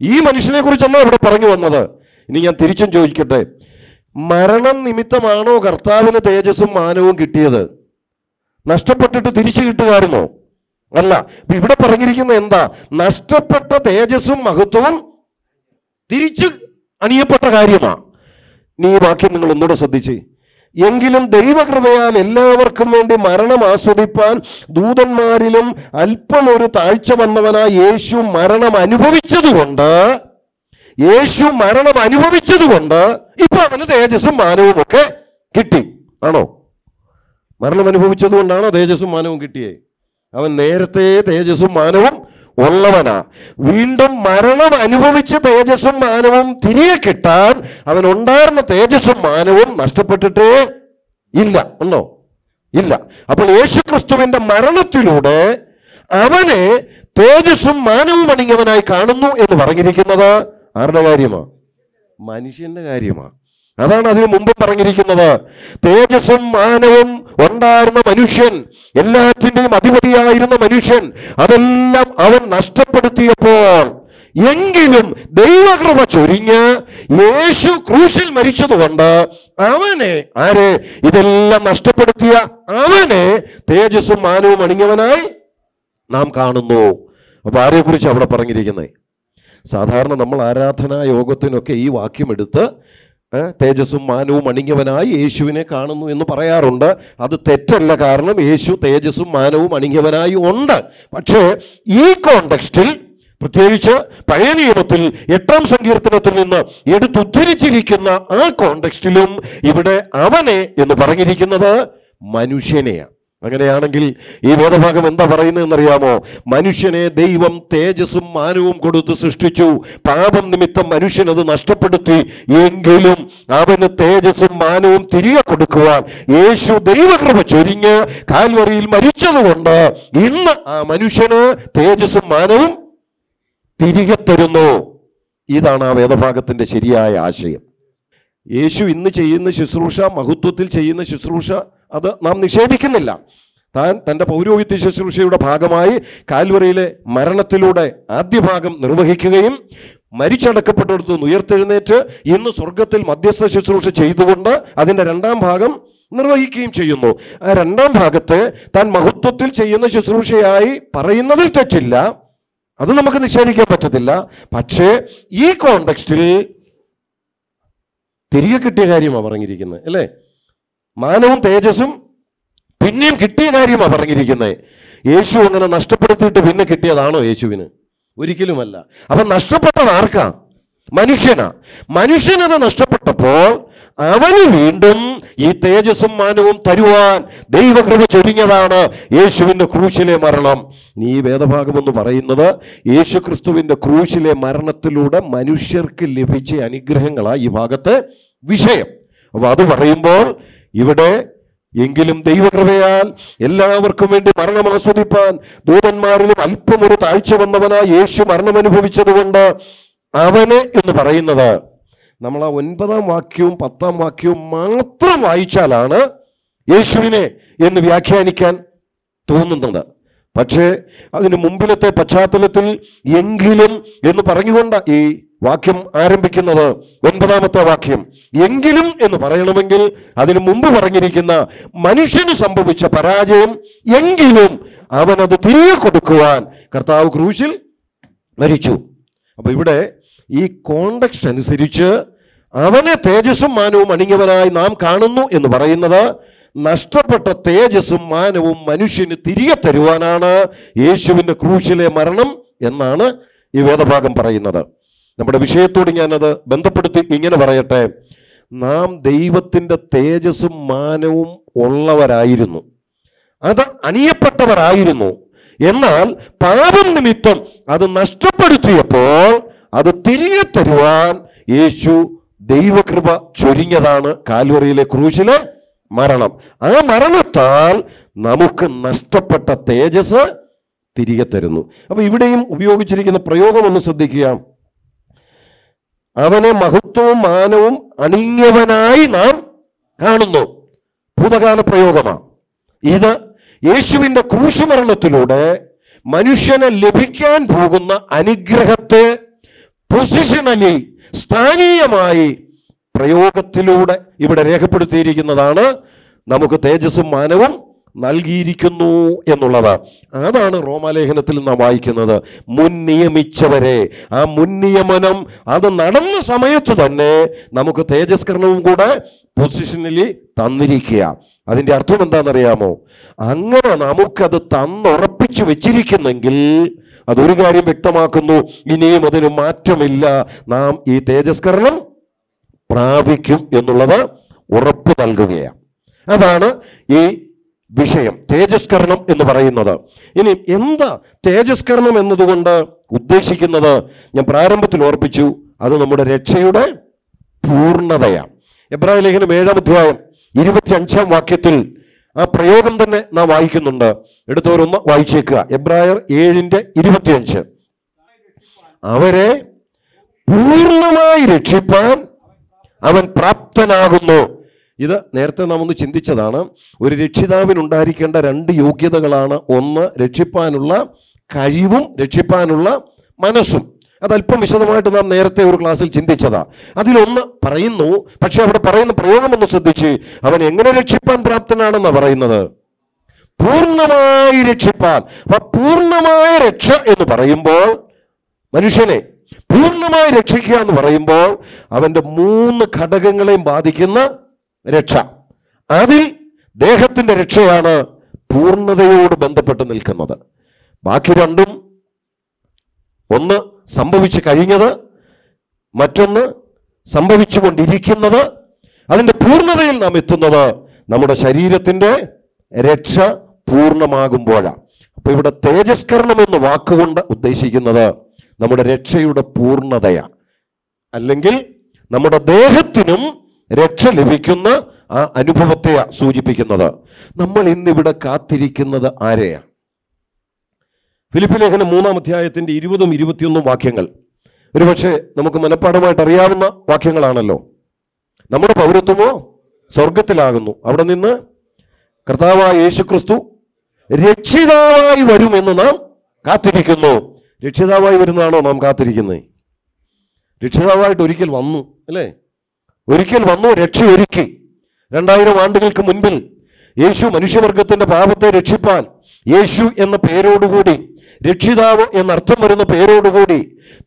A: ഈ മനുഷ്യനെ കുറിച്ചല്ല ഇവിടെ പറഞ്ഞു വന്നത്. ഇനി ഞാൻ തിരിച്ചും ചോദിക്കട്ടെ. മരണം നിമിത്തമാണോ കർത്താവിന് തേജസ്സും മാനവും കിട്ടിയത്? നഷ്ടപ്പെട്ടിട്ട് തിരിച്ചു കിട്ടുകയായിരുന്നോ അല്ല. ഇവിടെ പറഞ്ഞിരിക്കുന്ന എന്താ? നഷ്ടപ്പെട്ട തേജസ്സും മഹത്വവും തിരിച്ച് അണിയപ്പെട്ട കാര്യമാ. നീ ഈ വാക്യം നിങ്ങൾ ഒന്നുകൂടെ ശ്രദ്ധിച്ചേ. എങ്കിലും ദൈവകൃപയാൽ എല്ലാവർക്കും വേണ്ടി മരണം ആസ്വദിപ്പാൻ ദൂതന്മാരിലും അല്പം ഒരു താഴ്ച വന്നവനായ യേശു മരണം അനുഭവിച്ചതുകൊണ്ട് യേശു മരണം അനുഭവിച്ചതുകൊണ്ട് ഇപ്പൊ അവന് തേജസ്സും മാനവും ഒക്കെ കിട്ടി. ആണോ? മരണം അനുഭവിച്ചതുകൊണ്ടാണോ തേജസ്സും മാനവും കിട്ടിയേ? അവൻ നേരത്തെ തേജസ്സും മാനവും ഉള്ളവനാ. വീണ്ടും മരണം അനുഭവിച്ച തേജസ്സും മാനവും തിരികെ കിട്ടാൻ അവനുണ്ടായിരുന്ന തേജസ്സും മാനവും നഷ്ടപ്പെട്ടിട്ടേ ഇല്ല. ഉണ്ടോ? ഇല്ല. അപ്പോൾ യേശുക്രിസ്തുവിന്റെ മരണത്തിലൂടെ അവനെ തേജസ്സും മാനവും അണിഞ്ഞവനായി കാണുന്നു എന്ന് പറഞ്ഞിരിക്കുന്നത് ആരുടെ കാര്യമാ? മനുഷ്യന്റെ കാര്യമാ. അതാണ് അതിനു മുമ്പ് പറഞ്ഞിരിക്കുന്നത്. തേജസ്സും മാനവും ഉണ്ടായിരുന്ന മനുഷ്യൻ എല്ലാറ്റിന്റെയും അധിപതിയായിരുന്ന മനുഷ്യൻ അതെല്ലാം അവൻ നഷ്ടപ്പെടുത്തിയപ്പോൾ എങ്കിലും ദൈവകൃപ ചൊരിഞ്ഞ് യേശു ക്രൂശിൽ മരിച്ചതുകൊണ്ട് അവനെ ആരെ? ഇതെല്ലാം നഷ്ടപ്പെടുത്തിയ അവനെ തേജസ്സും മാനവും അണിഞ്ഞവനായി നാം കാണുന്നു. അപ്പൊ ആരെക്കുറിച്ച് അവിടെ പറഞ്ഞിരിക്കുന്നത്? സാധാരണ നമ്മൾ ആരാധനാ യോഗത്തിനൊക്കെ ഈ വാക്യം എടുത്ത് തേജസ്സും മാനവും അണിഞ്ഞവനായി യേശുവിനെ കാണുന്നു എന്ന് പറയാറുണ്ട്. അത് തെറ്റല്ല കാരണം യേശു തേജസ്സും മാനവും അണിഞ്ഞവനായി ഉണ്ട്. പക്ഷേ ഈ കോണ്ടെക്സ്റ്റിൽ പ്രത്യേകിച്ച് പഴയ നിയമത്തിൽ എട്ടാം സങ്കീർത്തനത്തിൽ നിന്ന് എടുത്തുദ്ധരിച്ചിരിക്കുന്ന ആ കോണ്ടെക്സ്റ്റിലും ഇവിടെ അവനെ എന്ന് പറഞ്ഞിരിക്കുന്നത് മനുഷ്യനെയാണ്. അങ്ങനെയാണെങ്കിൽ ഈ വേദഭാഗം എന്താ പറയുന്നതെന്നറിയാമോ? മനുഷ്യനെ ദൈവം തേജസ്സും മാനവും കൊടുത്ത് സൃഷ്ടിച്ചു. പാപം നിമിത്തം മനുഷ്യൻ അത് നഷ്ടപ്പെടുത്തി. എങ്കിലും അവന് തേജസ്സും മാനവും തിരികെ കൊടുക്കുവാൻ യേശു ദൈവകൃപ ചൊരിഞ്ഞ് കാൽവറിയിൽ മരിച്ചതുകൊണ്ട് ഇന്ന് ആ മനുഷ്യന് തേജസ്സും മാനവും തിരികെ തരുന്നു. ഇതാണ് ആ വേദഭാഗത്തിന്റെ ശരിയായ ആശയം. യേശു ഇന്ന് ചെയ്യുന്ന ശുശ്രൂഷ മഹത്വത്തിൽ ചെയ്യുന്ന ശുശ്രൂഷ അത് നാം നിഷേധിക്കുന്നില്ല. താൻ തന്റെ പൗരോഹിത്യ ശുശ്രൂഷയുടെ ഭാഗമായി കാൽവറിയിലെ മരണത്തിലൂടെ ആദ്യ ഭാഗം നിർവഹിക്കുകയും മരിച്ചടക്കപ്പെട്ടെടുത്തു ഉയർത്തെഴുന്നേറ്റ് ഇന്ന് സ്വർഗത്തിൽ മധ്യസ്ഥ ശുശ്രൂഷ ചെയ്തുകൊണ്ട് അതിന്റെ രണ്ടാം ഭാഗം നിർവഹിക്കുകയും ചെയ്യുന്നു. ആ രണ്ടാം ഭാഗത്ത് താൻ മഹത്വത്തിൽ ചെയ്യുന്ന ശുശ്രൂഷയായി പറയുന്നതിൽ തെറ്റില്ല. അത് നമുക്ക് നിഷേധിക്കാൻ പറ്റത്തില്ല. പക്ഷേ ഈ കോണ്ടെക്സ്റ്റിൽ തിരികെ കിട്ടിയ കാര്യമാണ് പറഞ്ഞിരിക്കുന്നത് അല്ലേ? മാനവും തേജസ്സും പിന്നെയും കിട്ടിയ കാര്യമാണ് പറഞ്ഞിരിക്കുന്നത് യേശു അങ്ങനെ നഷ്ടപ്പെടുത്തിയിട്ട് പിന്നെ കിട്ടിയതാണോ യേശുവിന്? ഒരിക്കലുമല്ല. അപ്പൊ നഷ്ടപ്പെട്ടത് ആർക്കാ? മനുഷ്യനാ. മനുഷ്യനത് നഷ്ടപ്പെട്ടപ്പോൾ അവന് വീണ്ടും ഈ തേജസ്സും മാനവും തരുവാൻ ദൈവകൃപ ചൊരിഞ്ഞതാണ് യേശുവിന്റെ ക്രൂശിലെ മരണം. ഈ വേദഭാഗം എന്ന് പറയുന്നത് യേശു ക്രിസ്തുവിന്റെ ക്രൂശിലെ മരണത്തിലൂടെ മനുഷ്യർക്ക് ലഭിച്ച അനുഗ്രഹങ്ങളാണ് ഈ ഭാഗത്തെ വിഷയം. അപ്പൊ അത് പറയുമ്പോൾ ഇവിടെ എങ്കിലും ദൈവകൃപയാൽ എല്ലാവർക്കും വേണ്ടി മരണം ആസ്വദിപ്പാൻ ദൂതന്മാരിലും അല്പം ഒരു താഴ്ച വന്നവനായി യേശു മരണം അനുഭവിച്ചതുകൊണ്ട് അവന് എന്ന് പറയുന്നത് നമ്മൾ ആ ഒൻപതാം വാക്യവും പത്താം വാക്യവും മാത്രം വായിച്ചാലാണ് യേശുവിനെ എന്ന് വ്യാഖ്യാനിക്കാൻ തോന്നുന്നത്. പക്ഷേ അതിന് മുമ്പിലത്തെ പശ്ചാത്തലത്തിൽ എങ്കിലും എന്ന് പറഞ്ഞുകൊണ്ട ഈ വാക്യം ആരംഭിക്കുന്നത്. ഒൻപതാമത്തെ വാക്യം. എങ്കിലും എന്ന് പറയണമെങ്കിൽ അതിനു മുമ്പ് പറഞ്ഞിരിക്കുന്ന മനുഷ്യന് സംഭവിച്ച പരാജയം എങ്കിലും അവനത് തിരികെ കൊടുക്കുവാൻ കർത്താവ് ക്രൂശിൽ മരിച്ചു. അപ്പൊ ഇവിടെ ഈ കോണ്ടക്സ്റ്റ് അനുസരിച്ച് അവനെ തേജസ്സും മാനവും അണിഞ്ഞവനായി നാം കാണുന്നു എന്ന് പറയുന്നത് നഷ്ടപ്പെട്ട തേജസ്സും മാനവും മനുഷ്യന് തിരികെ തരുവാനാണ് യേശുവിന്റെ ക്രൂശിലെ മരണം എന്നാണ് ഈ വേദഭാഗം പറയുന്നത്. നമ്മുടെ വിഷയത്തോട് ഞാനത് ബന്ധപ്പെടുത്തി ഇങ്ങനെ പറയട്ടെ. നാം ദൈവത്തിന്റെ തേജസ്സും മാനവും ഉള്ളവരായിരുന്നു. അത് അണിയപ്പെട്ടവരായിരുന്നു. എന്നാൽ പാപം നിമിത്തം അത് നഷ്ടപ്പെടുത്തിയപ്പോൾ അത് തിരികെ തരുവാൻ യേശു ദൈവകൃപ ചൊരിഞ്ഞതാണ് കാൽവറിയിലെ ക്രൂശിലെ മരണം. ആ മരണത്താൽ നമുക്ക് നഷ്ടപ്പെട്ട തേജസ് തിരികെ തരുന്നു. അപ്പൊ ഇവിടെയും ഉപയോഗിച്ചിരിക്കുന്ന പ്രയോഗം ഒന്ന് ശ്രദ്ധിക്കുക അവനെ മഹത്വവും മാനവും അണിഞ്ഞവനായി നാം കാണുന്നു. ഭൂതകാല പ്രയോഗമാണ്. ഇത് യേശുവിന്റെ ക്രൂശുമരണത്തിലൂടെ മനുഷ്യന് ലഭിക്കാൻ പോകുന്ന അനുഗ്രഹത്തെ പൊസിഷണലി സ്ഥാനീയമായി പ്രയോഗത്തിലൂടെ ഇവിടെ രേഖപ്പെടുത്തിയിരിക്കുന്നതാണ് നമുക്ക് തേജസ്സും മാനവും നൽകിയിരിക്കുന്നു എന്നുള്ളത് അതാണ് റോമാലേഖനത്തിൽ നാം വായിക്കുന്നത്. മുൻ നിയമിച്ചവരെ. ആ മുൻ നിയമനം അത് നടന്ന സമയത്ത് തന്നെ നമുക്ക് തേജസ്കരണവും കൂടെ പൊസിഷനിൽ തന്നിരിക്കുക. അതിന്റെ അർത്ഥം എന്താണെന്നറിയാമോ? അങ്ങനെ നമുക്കത് തന്നുറപ്പിച്ചു വെച്ചിരിക്കുന്നെങ്കിൽ അതൊരു കാര്യം വ്യക്തമാക്കുന്നു. ഇനിയും അതിന് മാറ്റമില്ല. നാം ഈ തേജസ്കരണം പ്രാപിക്കും എന്നുള്ളത് ഉറപ്പ് നൽകുകയാണ്. അതാണ് ഈ വിഷയം തേജസ്കരണം എന്ന് പറയുന്നത്. ഇനി എന്താ തേജസ്കരണം എന്നതുകൊണ്ട് ഉദ്ദേശിക്കുന്നത്? ഞാൻ പ്രാരംഭത്തിൽ ഓർപ്പിച്ചു അത് നമ്മുടെ രക്ഷയുടെ പൂർണതയാണ്. എബ്രാഹിം ലേഖനം ഏഴാം അധ്യായം ഇരുപത്തി അഞ്ചാം വാക്യത്തിൽ ആ പ്രയോഗം തന്നെ നാം വായിക്കുന്നുണ്ട്. എടുത്തവരൊന്ന് വായിച്ചേക്കുക. എബ്രായർ ഏഴിന്റെ ഇരുപത്തിയഞ്ച്. അവരെ പൂർണമായി രക്ഷിപ്പാൻ അവൻ പ്രാപ്തനാകുന്നു. ഇത് നേരത്തെ നാം ഒന്ന് ചിന്തിച്ചതാണ് ഒരു രക്ഷിതാവിനുണ്ടായിരിക്കേണ്ട രണ്ട് യോഗ്യതകളാണ്. ഒന്ന് രക്ഷിപ്പാനുള്ള കഴിവും രക്ഷിപ്പാനുള്ള മനസ്സും. അതല്പം വിശദമായിട്ട് നാം നേരത്തെ ഒരു ക്ലാസ്സിൽ ചിന്തിച്ചതാ. അതിലൊന്ന് പറയുന്നു പക്ഷെ അവിടെ പറയുന്ന പ്രയോഗം ഒന്ന് ശ്രദ്ധിച്ച് അവൻ എങ്ങനെ രക്ഷിപ്പാൻ പ്രാപ്തനാണെന്നാണ് പറയുന്നത്? പൂർണമായി രക്ഷിപ്പാൻ. പൂർണമായ രക്ഷ എന്ന് പറയുമ്പോൾ മനുഷ്യനെ പൂർണമായി രക്ഷിക്കുക എന്ന് പറയുമ്പോൾ അവന്റെ മൂന്ന് ഘടകങ്ങളെയും ബാധിക്കുന്ന രക്ഷ. അതിൽ ദേഹത്തിന്റെ രക്ഷയാണ് പൂർണതയോട് ബന്ധപ്പെട്ട് നിൽക്കുന്നത്. ബാക്കി രണ്ടും ഒന്ന് സംഭവിച്ചു കഴിഞ്ഞത് മറ്റൊന്ന് സംഭവിച്ചുകൊണ്ടിരിക്കുന്നത്. അതിന്റെ പൂർണതയിൽ നാം എത്തുന്നത് നമ്മുടെ ശരീരത്തിന്റെ രക്ഷ പൂർണമാകുമ്പോഴാണ് അപ്പോൾ ഇവിടെ തേജസ്കരണം എന്ന വാക്കുകൊണ്ട് ഉദ്ദേശിക്കുന്നത് നമ്മുടെ രക്ഷയുടെ പൂർണതയാണ് അല്ലെങ്കിൽ നമ്മുടെ ദേഹത്തിനും രക്ഷ ലഭിക്കുന്ന ആ അനുഭവത്തെയാ സൂചിപ്പിക്കുന്നത്. നമ്മൾ ഇന്നിവിടെ കാത്തിരിക്കുന്നത് ആരെയാ? ഫിലിപ്പ് ലേഖനം മൂന്നാം അധ്യായത്തിന്റെ ഇരുപതും ഇരുപത്തിയൊന്നും വാക്യങ്ങൾ. ഒരുപക്ഷെ നമുക്ക് മനഃപ്പാഠമായിട്ട് അറിയാവുന്ന വാക്യങ്ങളാണല്ലോ. നമ്മുടെ പൗരത്വമോ സ്വർഗത്തിലാകുന്നു അവിടെ നിന്ന് കർത്താവായ യേശുക്രിസ്തു രക്ഷിതാവായി വരുമെന്ന് നാം കാത്തിരിക്കുന്നു. രക്ഷിതാവായി വരുന്നതാണോ നാം കാത്തിരിക്കുന്നത്? രക്ഷിതാവായിട്ട് ഒരിക്കൽ വന്നു അല്ലേ? ഒരിക്കൽ വന്നു രക്ഷ ഒരുക്കി. രണ്ടായിരം ആണ്ടുകൾക്ക് മുൻപിൽ യേശു മനുഷ്യവർഗത്തിന്റെ പാപത്തെ രക്ഷിപ്പാൻ യേശു എന്ന പേരോടുകൂടി രക്ഷിതാവ് എന്നർത്ഥം വരുന്ന പേരോടുകൂടി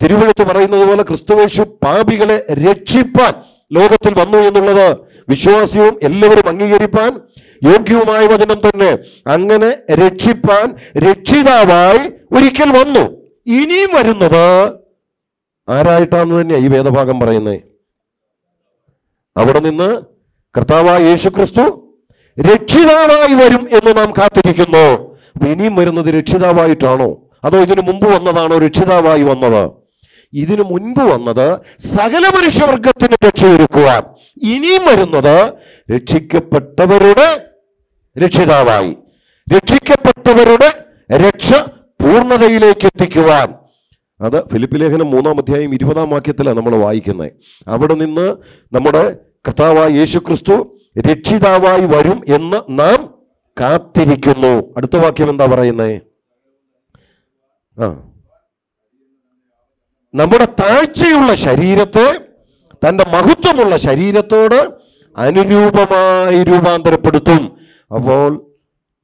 A: തിരുവഴുത്ത് പറയുന്നത് പോലെ ക്രിസ്തുവേശു പാപികളെ രക്ഷിപ്പാൻ ലോകത്തിൽ വന്നു എന്നുള്ളത് വിശ്വാസ്യവും എല്ലാവരും അംഗീകരിപ്പാൻ യോഗ്യവുമായ വചനം തന്നെ അങ്ങനെ രക്ഷിപ്പാൻ രക്ഷിതാവായി ഒരിക്കൽ വന്നു. ഇനിയും വരുന്നത് ആരായിട്ടാന്ന് തന്നെയാണ് ഈ വേദഭാഗം പറയുന്നത്? അവിടെ നിന്ന് കർത്താവായ യേശു ക്രിസ്തു രക്ഷിതാവായി വരും എന്ന് നാം കാത്തിരിക്കുന്നു. ഇനിയും വരുന്നത് രക്ഷിതാവായിട്ടാണോ? അതോ ഇതിനു മുമ്പ് വന്നതാണോ രക്ഷിതാവായി വന്നത്? ഇതിനു മുൻപ് വന്നത് സകല മനുഷ്യവർഗത്തിന് രക്ഷയൊരുക്കുവാൻ. ഇനിയും വരുന്നത് രക്ഷിക്കപ്പെട്ടവരുടെ രക്ഷിതാവായി. രക്ഷിക്കപ്പെട്ടവരുടെ രക്ഷ പൂർണതയിലേക്ക് എത്തിക്കുവാൻ. അത് ഫിലിപ്പ് ലേഖനം മൂന്നാം അധ്യായം ഇരുപതാം വാക്യത്തിലാണ് നമ്മൾ വായിക്കുന്നത്. അവിടെ നിന്ന് നമ്മുടെ കർത്താവായ യേശു ക്രിസ്തു രക്ഷിതാവായി വരും എന്ന് നാം കാത്തിരിക്കുന്നു. അടുത്ത വാക്യം എന്താ പറയുന്നത് ആ. നമ്മുടെ താഴ്ചയുള്ള ശരീരത്തെ തന്റെ മഹത്വമുള്ള ശരീരത്തോട് അനുരൂപമായി രൂപാന്തരപ്പെടുത്തും. അപ്പോൾ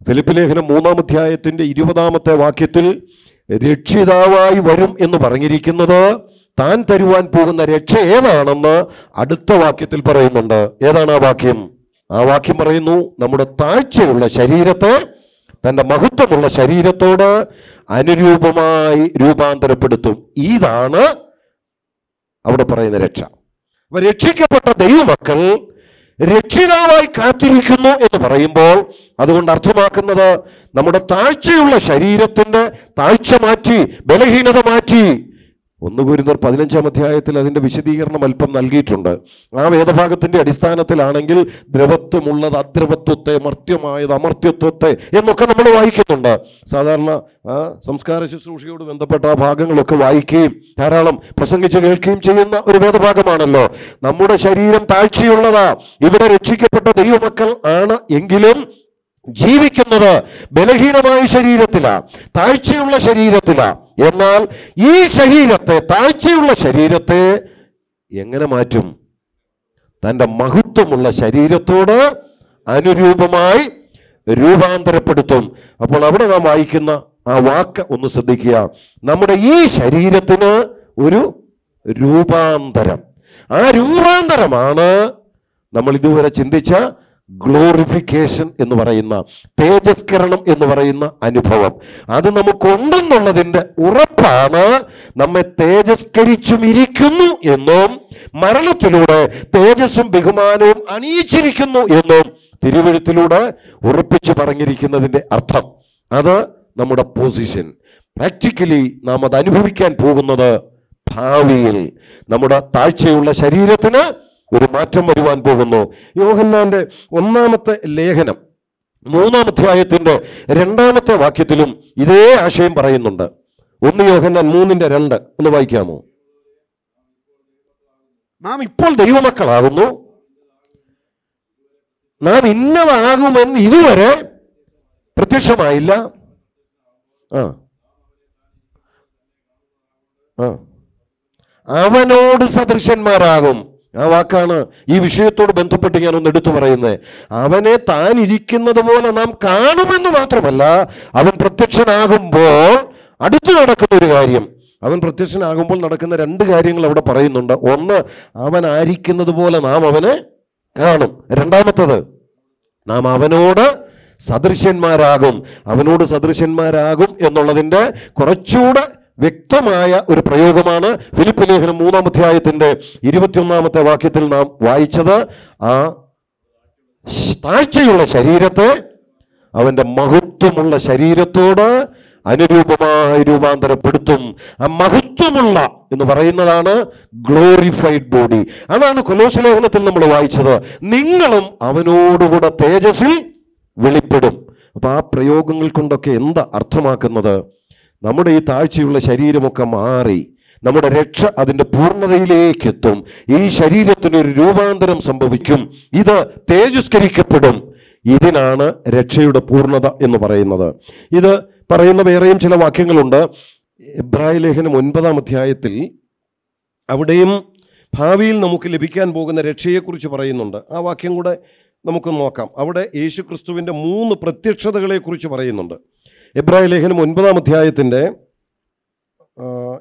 A: ഫിലിപ്പ് ലേഖനം മൂന്നാം അധ്യായത്തിന്റെ ഇരുപതാമത്തെ വാക്യത്തിൽ രക്ഷിതാവായി വരും എന്ന് പറഞ്ഞിരിക്കുന്നത് താൻ തരുവാൻ പോകുന്ന രക്ഷ ഏതാണെന്ന് അടുത്ത വാക്യത്തിൽ പറയുന്നുണ്ട്. ഏതാണ് ആ വാക്യം? ആ വാക്യം പറയുന്നു നമ്മുടെ താഴ്ചയുള്ള ശരീരത്തെ തന്റെ മഹത്വമുള്ള ശരീരത്തോട് അനുരൂപമായി രൂപാന്തരപ്പെടുത്തും. ഇതാണ് അവിടെ പറയുന്ന രക്ഷ. അപ്പൊ രക്ഷിക്കപ്പെട്ട ദൈവമക്കൾ രക്ഷിതാവായി കാത്തിരിക്കുന്നു എന്ന് പറയുമ്പോൾ അതുകൊണ്ട് അർത്ഥമാക്കുന്നത് നമ്മുടെ താഴ്ചയുള്ള ശരീരത്തിന്റെ താഴ്ച മാറ്റി ബലഹീനത മാറ്റി ഒന്ന് കുരുന്നർ പതിനഞ്ചാം അധ്യായത്തിൽ അതിന്റെ വിശദീകരണം അല്പം നൽകിയിട്ടുണ്ട്. ആ വേദഭാഗത്തിന്റെ അടിസ്ഥാനത്തിലാണെങ്കിൽ ദ്രവത്വമുള്ളത് അദ്രവത്വത്തെ മർത്യമായത് അമർത്യത്വത്തെ എന്നൊക്കെ നമ്മൾ വായിക്കുന്നുണ്ട്. സാധാരണ സംസ്കാര ശുശ്രൂഷയോട് ബന്ധപ്പെട്ട ആ ഭാഗങ്ങളൊക്കെ വായിക്കുകയും ധാരാളം പ്രസംഗിച്ച് കേൾക്കുകയും ചെയ്യുന്ന ഒരു വേദഭാഗമാണല്ലോ. നമ്മുടെ ശരീരം താഴ്ചയുള്ളതാ. ഇവിടെ രക്ഷിക്കപ്പെട്ട ദൈവമക്കൾ ആണ് എങ്കിലും ജീവിക്കുന്നത് ബലഹീനമായ ശരീരത്തിലാ താഴ്ചയുള്ള ശരീരത്തിലാ. എന്നാൽ ഈ ശരീരത്തെ താഴ്ചയുള്ള ശരീരത്തെ എങ്ങനെ മാറ്റും? തന്റെ മഹത്വമുള്ള ശരീരത്തോട് അനുരൂപമായി രൂപാന്തരപ്പെടുത്തും. അപ്പോൾ അവിടെ നാം വായിക്കുന്ന ആ വാക്ക് ഒന്ന് ശ്രദ്ധിക്കുക. നമ്മുടെ ഈ ശരീരത്തിന് ഒരു രൂപാന്തരം. ആ രൂപാന്തരമാണ് നമ്മൾ ഇതുവരെ ചിന്തിച്ച ഗ്ലോറിഫിക്കേഷൻ എന്ന് പറയുന്ന തേജസ്കരണം എന്ന് പറയുന്ന അനുഭവം. അത് നമുക്കുണ്ടെന്നുള്ളതിന്റെ ഉറപ്പാണ് നമ്മെ തേജസ്കരിച്ചും ഇരിക്കുന്നു എന്നും മരണത്തിലൂടെ തേജസ്സും ബഹുമാനവും അണിയിച്ചിരിക്കുന്നു എന്നും തിരുവഴുത്തിലൂടെ ഉറപ്പിച്ചു പറഞ്ഞിരിക്കുന്നതിന്റെ അർത്ഥം. അത് നമ്മുടെ പൊസിഷൻ പ്രാക്ടിക്കലി നാം അത് അനുഭവിക്കാൻ പോകുന്നത് ഭാവിയിൽ. നമ്മുടെ താഴ്ചയുള്ള ശരീരത്തിന് ഒരു മാറ്റം വരുവാൻ പോകുന്നു. യോഹന്നാന്റെ ഒന്നാമത്തെ ലേഖനം മൂന്നാം അധ്യായത്തിന്റെ രണ്ടാമത്തെ വാക്യത്തിലും ഇതേ ആശയം പറയുന്നുണ്ട്. ഒന്ന് യോഹന്നാൻ മൂന്നിന്റെ രണ്ട് ഒന്ന് വായിക്കാമോ? നാം ഇപ്പോൾ ദൈവമക്കളാകുന്നു. നാം ഇന്നതാകുമെന്ന് ഇതുവരെ പ്രത്യക്ഷമായില്ല. ആ. ആ. അവനോട് സദൃശന്മാരാകും. ആ വാക്കാണ് ഈ വിഷയത്തോട് ബന്ധപ്പെട്ട് ഞാൻ ഒന്ന് എടുത്തു പറയുന്നത് അവനെ താൻ ഇരിക്കുന്നത് പോലെ നാം കാണുമെന്ന് മാത്രമല്ല അവൻ പ്രത്യക്ഷനാകുമ്പോൾ അടുത്തു നടക്കുന്ന ഒരു കാര്യം. അവൻ പ്രത്യക്ഷനാകുമ്പോൾ നടക്കുന്ന രണ്ട് കാര്യങ്ങൾ അവിടെ പറയുന്നുണ്ട്. ഒന്ന് അവൻ ആയിരിക്കുന്നത് പോലെ നാം അവനെ കാണും. രണ്ടാമത്തത് നാം അവനോട് സദൃശ്യന്മാരാകും അവനോട് സദൃശ്യന്മാരാകും എന്നുള്ളതിന്റെ കുറച്ചുകൂടെ വ്യക്തമായ ഒരു പ്രയോഗമാണ് ഫിലിപ്പ് ലേഖനം മൂന്നാം അധ്യായത്തിന്റെ ഇരുപത്തിയൊന്നാമത്തെ വാക്യത്തിൽ നാം വായിച്ചത്. ആ താഴ്ചയുള്ള ശരീരത്തെ അവന്റെ മഹത്വമുള്ള ശരീരത്തോട് അനുരൂപമായി രൂപാന്തരപ്പെടുത്തും. ആ മഹത്വമുള്ള എന്ന് പറയുന്നതാണ് ഗ്ലോറിഫൈഡ് ബോഡി അതാണ് കൊലോശലേഖനത്തിൽ നമ്മൾ വായിച്ചത്. നിങ്ങളും അവനോടുകൂടെ തേജസ്സിൽ വെളിപ്പെടും. അപ്പൊ ആ പ്രയോഗങ്ങൾ കൊണ്ടൊക്കെ എന്താ അർത്ഥമാക്കുന്നത്? നമ്മുടെ ഈ താഴ്ചയുള്ള ശരീരമൊക്കെ മാറി നമ്മുടെ രക്ഷ അതിന്റെ പൂർണതയിലേക്ക് എത്തും ഈ ശരീരത്തിന് ഒരു രൂപാന്തരം സംഭവിക്കും. ഇത് തേജസ്കരിക്കപ്പെടും. ഇതിനാണ് രക്ഷയുടെ പൂർണത എന്ന് പറയുന്നത്. ഇത് പറയുന്ന വേറെയും ചില വാക്യങ്ങളുണ്ട്. ഇബ്രാഹിം ലേഖനം ഒൻപതാം അധ്യായത്തിൽ അവിടെയും ഭാവിയിൽ നമുക്ക് ലഭിക്കാൻ പോകുന്ന രക്ഷയെക്കുറിച്ച് പറയുന്നുണ്ട്. ആ വാക്യം കൂടെ നമുക്ക് നോക്കാം. അവിടെ യേശു ക്രിസ്തുവിന്റെ മൂന്ന് പ്രത്യക്ഷതകളെക്കുറിച്ച് പറയുന്നുണ്ട്. എബ്രാഹിം ലേഖനം ഒൻപതാം അധ്യായത്തിന്റെ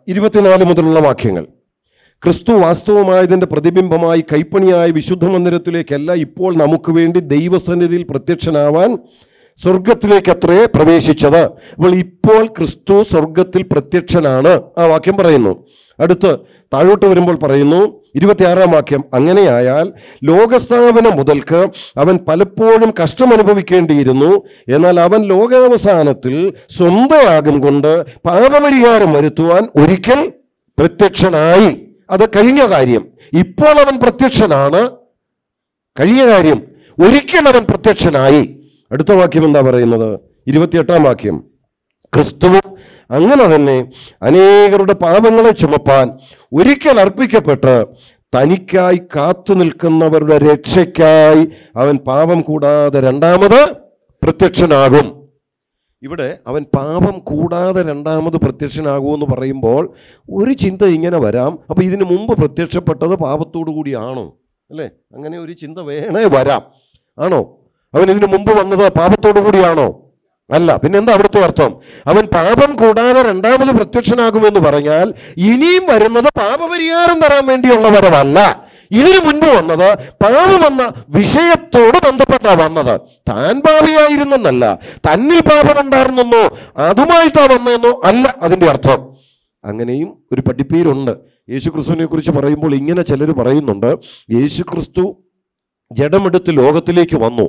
A: ഇരുപത്തിനാല് മുതലുള്ള വാക്യങ്ങൾ. ക്രിസ്തു വാസ്തവമായതിന്റെ പ്രതിബിംബമായി കൈപ്പണിയായ വിശുദ്ധ മന്ദിരത്തിലേക്കല്ല ഇപ്പോൾ നമുക്ക് വേണ്ടി ദൈവസന്നിധിയിൽ പ്രത്യക്ഷനാവാൻ സ്വർഗത്തിലേക്ക് അത്രേ പ്രവേശിച്ചത്. അപ്പോൾ ഇപ്പോൾ ക്രിസ്തു സ്വർഗത്തിൽ പ്രത്യക്ഷനാണ്. ആ വാക്യം പറയുന്നു. അടുത്ത് താഴോട്ട് വരുമ്പോൾ പറയുന്നു ഇരുപത്തിയാറാം വാക്യം അങ്ങനെയായാൽ ലോകസ്ഥാപനം മുതൽക്ക് അവൻ പലപ്പോഴും കഷ്ടം കഷ്ടമനുഭവിക്കേണ്ടിയിരുന്നു. എന്നാൽ അവൻ ലോകാവസാനത്തിൽ സ്വന്തമാകും കൊണ്ട് പാപപരിഹാരം വരുത്തുവാൻ ഒരിക്കൽ പ്രത്യക്ഷനായി. അത് കഴിഞ്ഞ കാര്യം. ഇപ്പോൾ അവൻ പ്രത്യക്ഷനാണ്. കഴിഞ്ഞ കാര്യം. ഒരിക്കൽ അവൻ പ്രത്യക്ഷനായി. അടുത്ത വാക്യം എന്താ പറയുന്നത്? ഇരുപത്തിയെട്ടാം വാക്യം. ക്രിസ്തുവും അങ്ങനെ തന്നെ അനേകരുടെ പാപങ്ങളെ ചുമപ്പാൻ ഒരിക്കൽ അർപ്പിക്കപ്പെട്ട് തനിക്കായി കാത്തു നിൽക്കുന്നവരുടെ രക്ഷയ്ക്കായി അവൻ പാപം കൂടാതെ രണ്ടാമത് പ്രത്യക്ഷനാകും. ഇവിടെ അവൻ പാപം കൂടാതെ രണ്ടാമത് പ്രത്യക്ഷനാകുമെന്ന് പറയുമ്പോൾ ഒരു ചിന്ത ഇങ്ങനെ വരാം. അപ്പോൾ ഇതിനു മുമ്പ് പ്രത്യക്ഷപ്പെട്ടത് പാപത്തോടു കൂടിയാണോ? അല്ലേ? അങ്ങനെ ഒരു ചിന്ത വേണേ വരാം. ആണോ? അവൻ ഇതിനു മുമ്പ് വന്നത് പാപത്തോടു കൂടിയാണോ? അല്ല പിന്നെ എന്താ അവിടുത്തെ അർത്ഥം? അവൻ പാപം കൂടാതെ രണ്ടാമത് പ്രത്യക്ഷനാകുമെന്ന് പറഞ്ഞാൽ ഇനിയും വരുന്നത് പാപപരിഹാരം തരാൻ വേണ്ടിയുള്ള വരവല്ല ഇതിനു മുൻപ് വന്നത് പാപമെന്ന വിഷയത്തോട് ബന്ധപ്പെട്ടാ വന്നത്. താൻ പാപിയായിരുന്നെന്നല്ല തന്നിൽ പാപമുണ്ടായിരുന്നെന്നോ അതുമായിട്ടാ വന്നതെന്നോ അല്ല അതിന്റെ അർത്ഥം. അങ്ങനെയും ഒരു പഠിപ്പീരുണ്ട്. യേശു ക്രിസ്തുവിനെ കുറിച്ച് പറയുമ്പോൾ ഇങ്ങനെ ചിലർ പറയുന്നുണ്ട് യേശു ക്രിസ്തു ജഡമെടുത്ത് ലോകത്തിലേക്ക് വന്നു.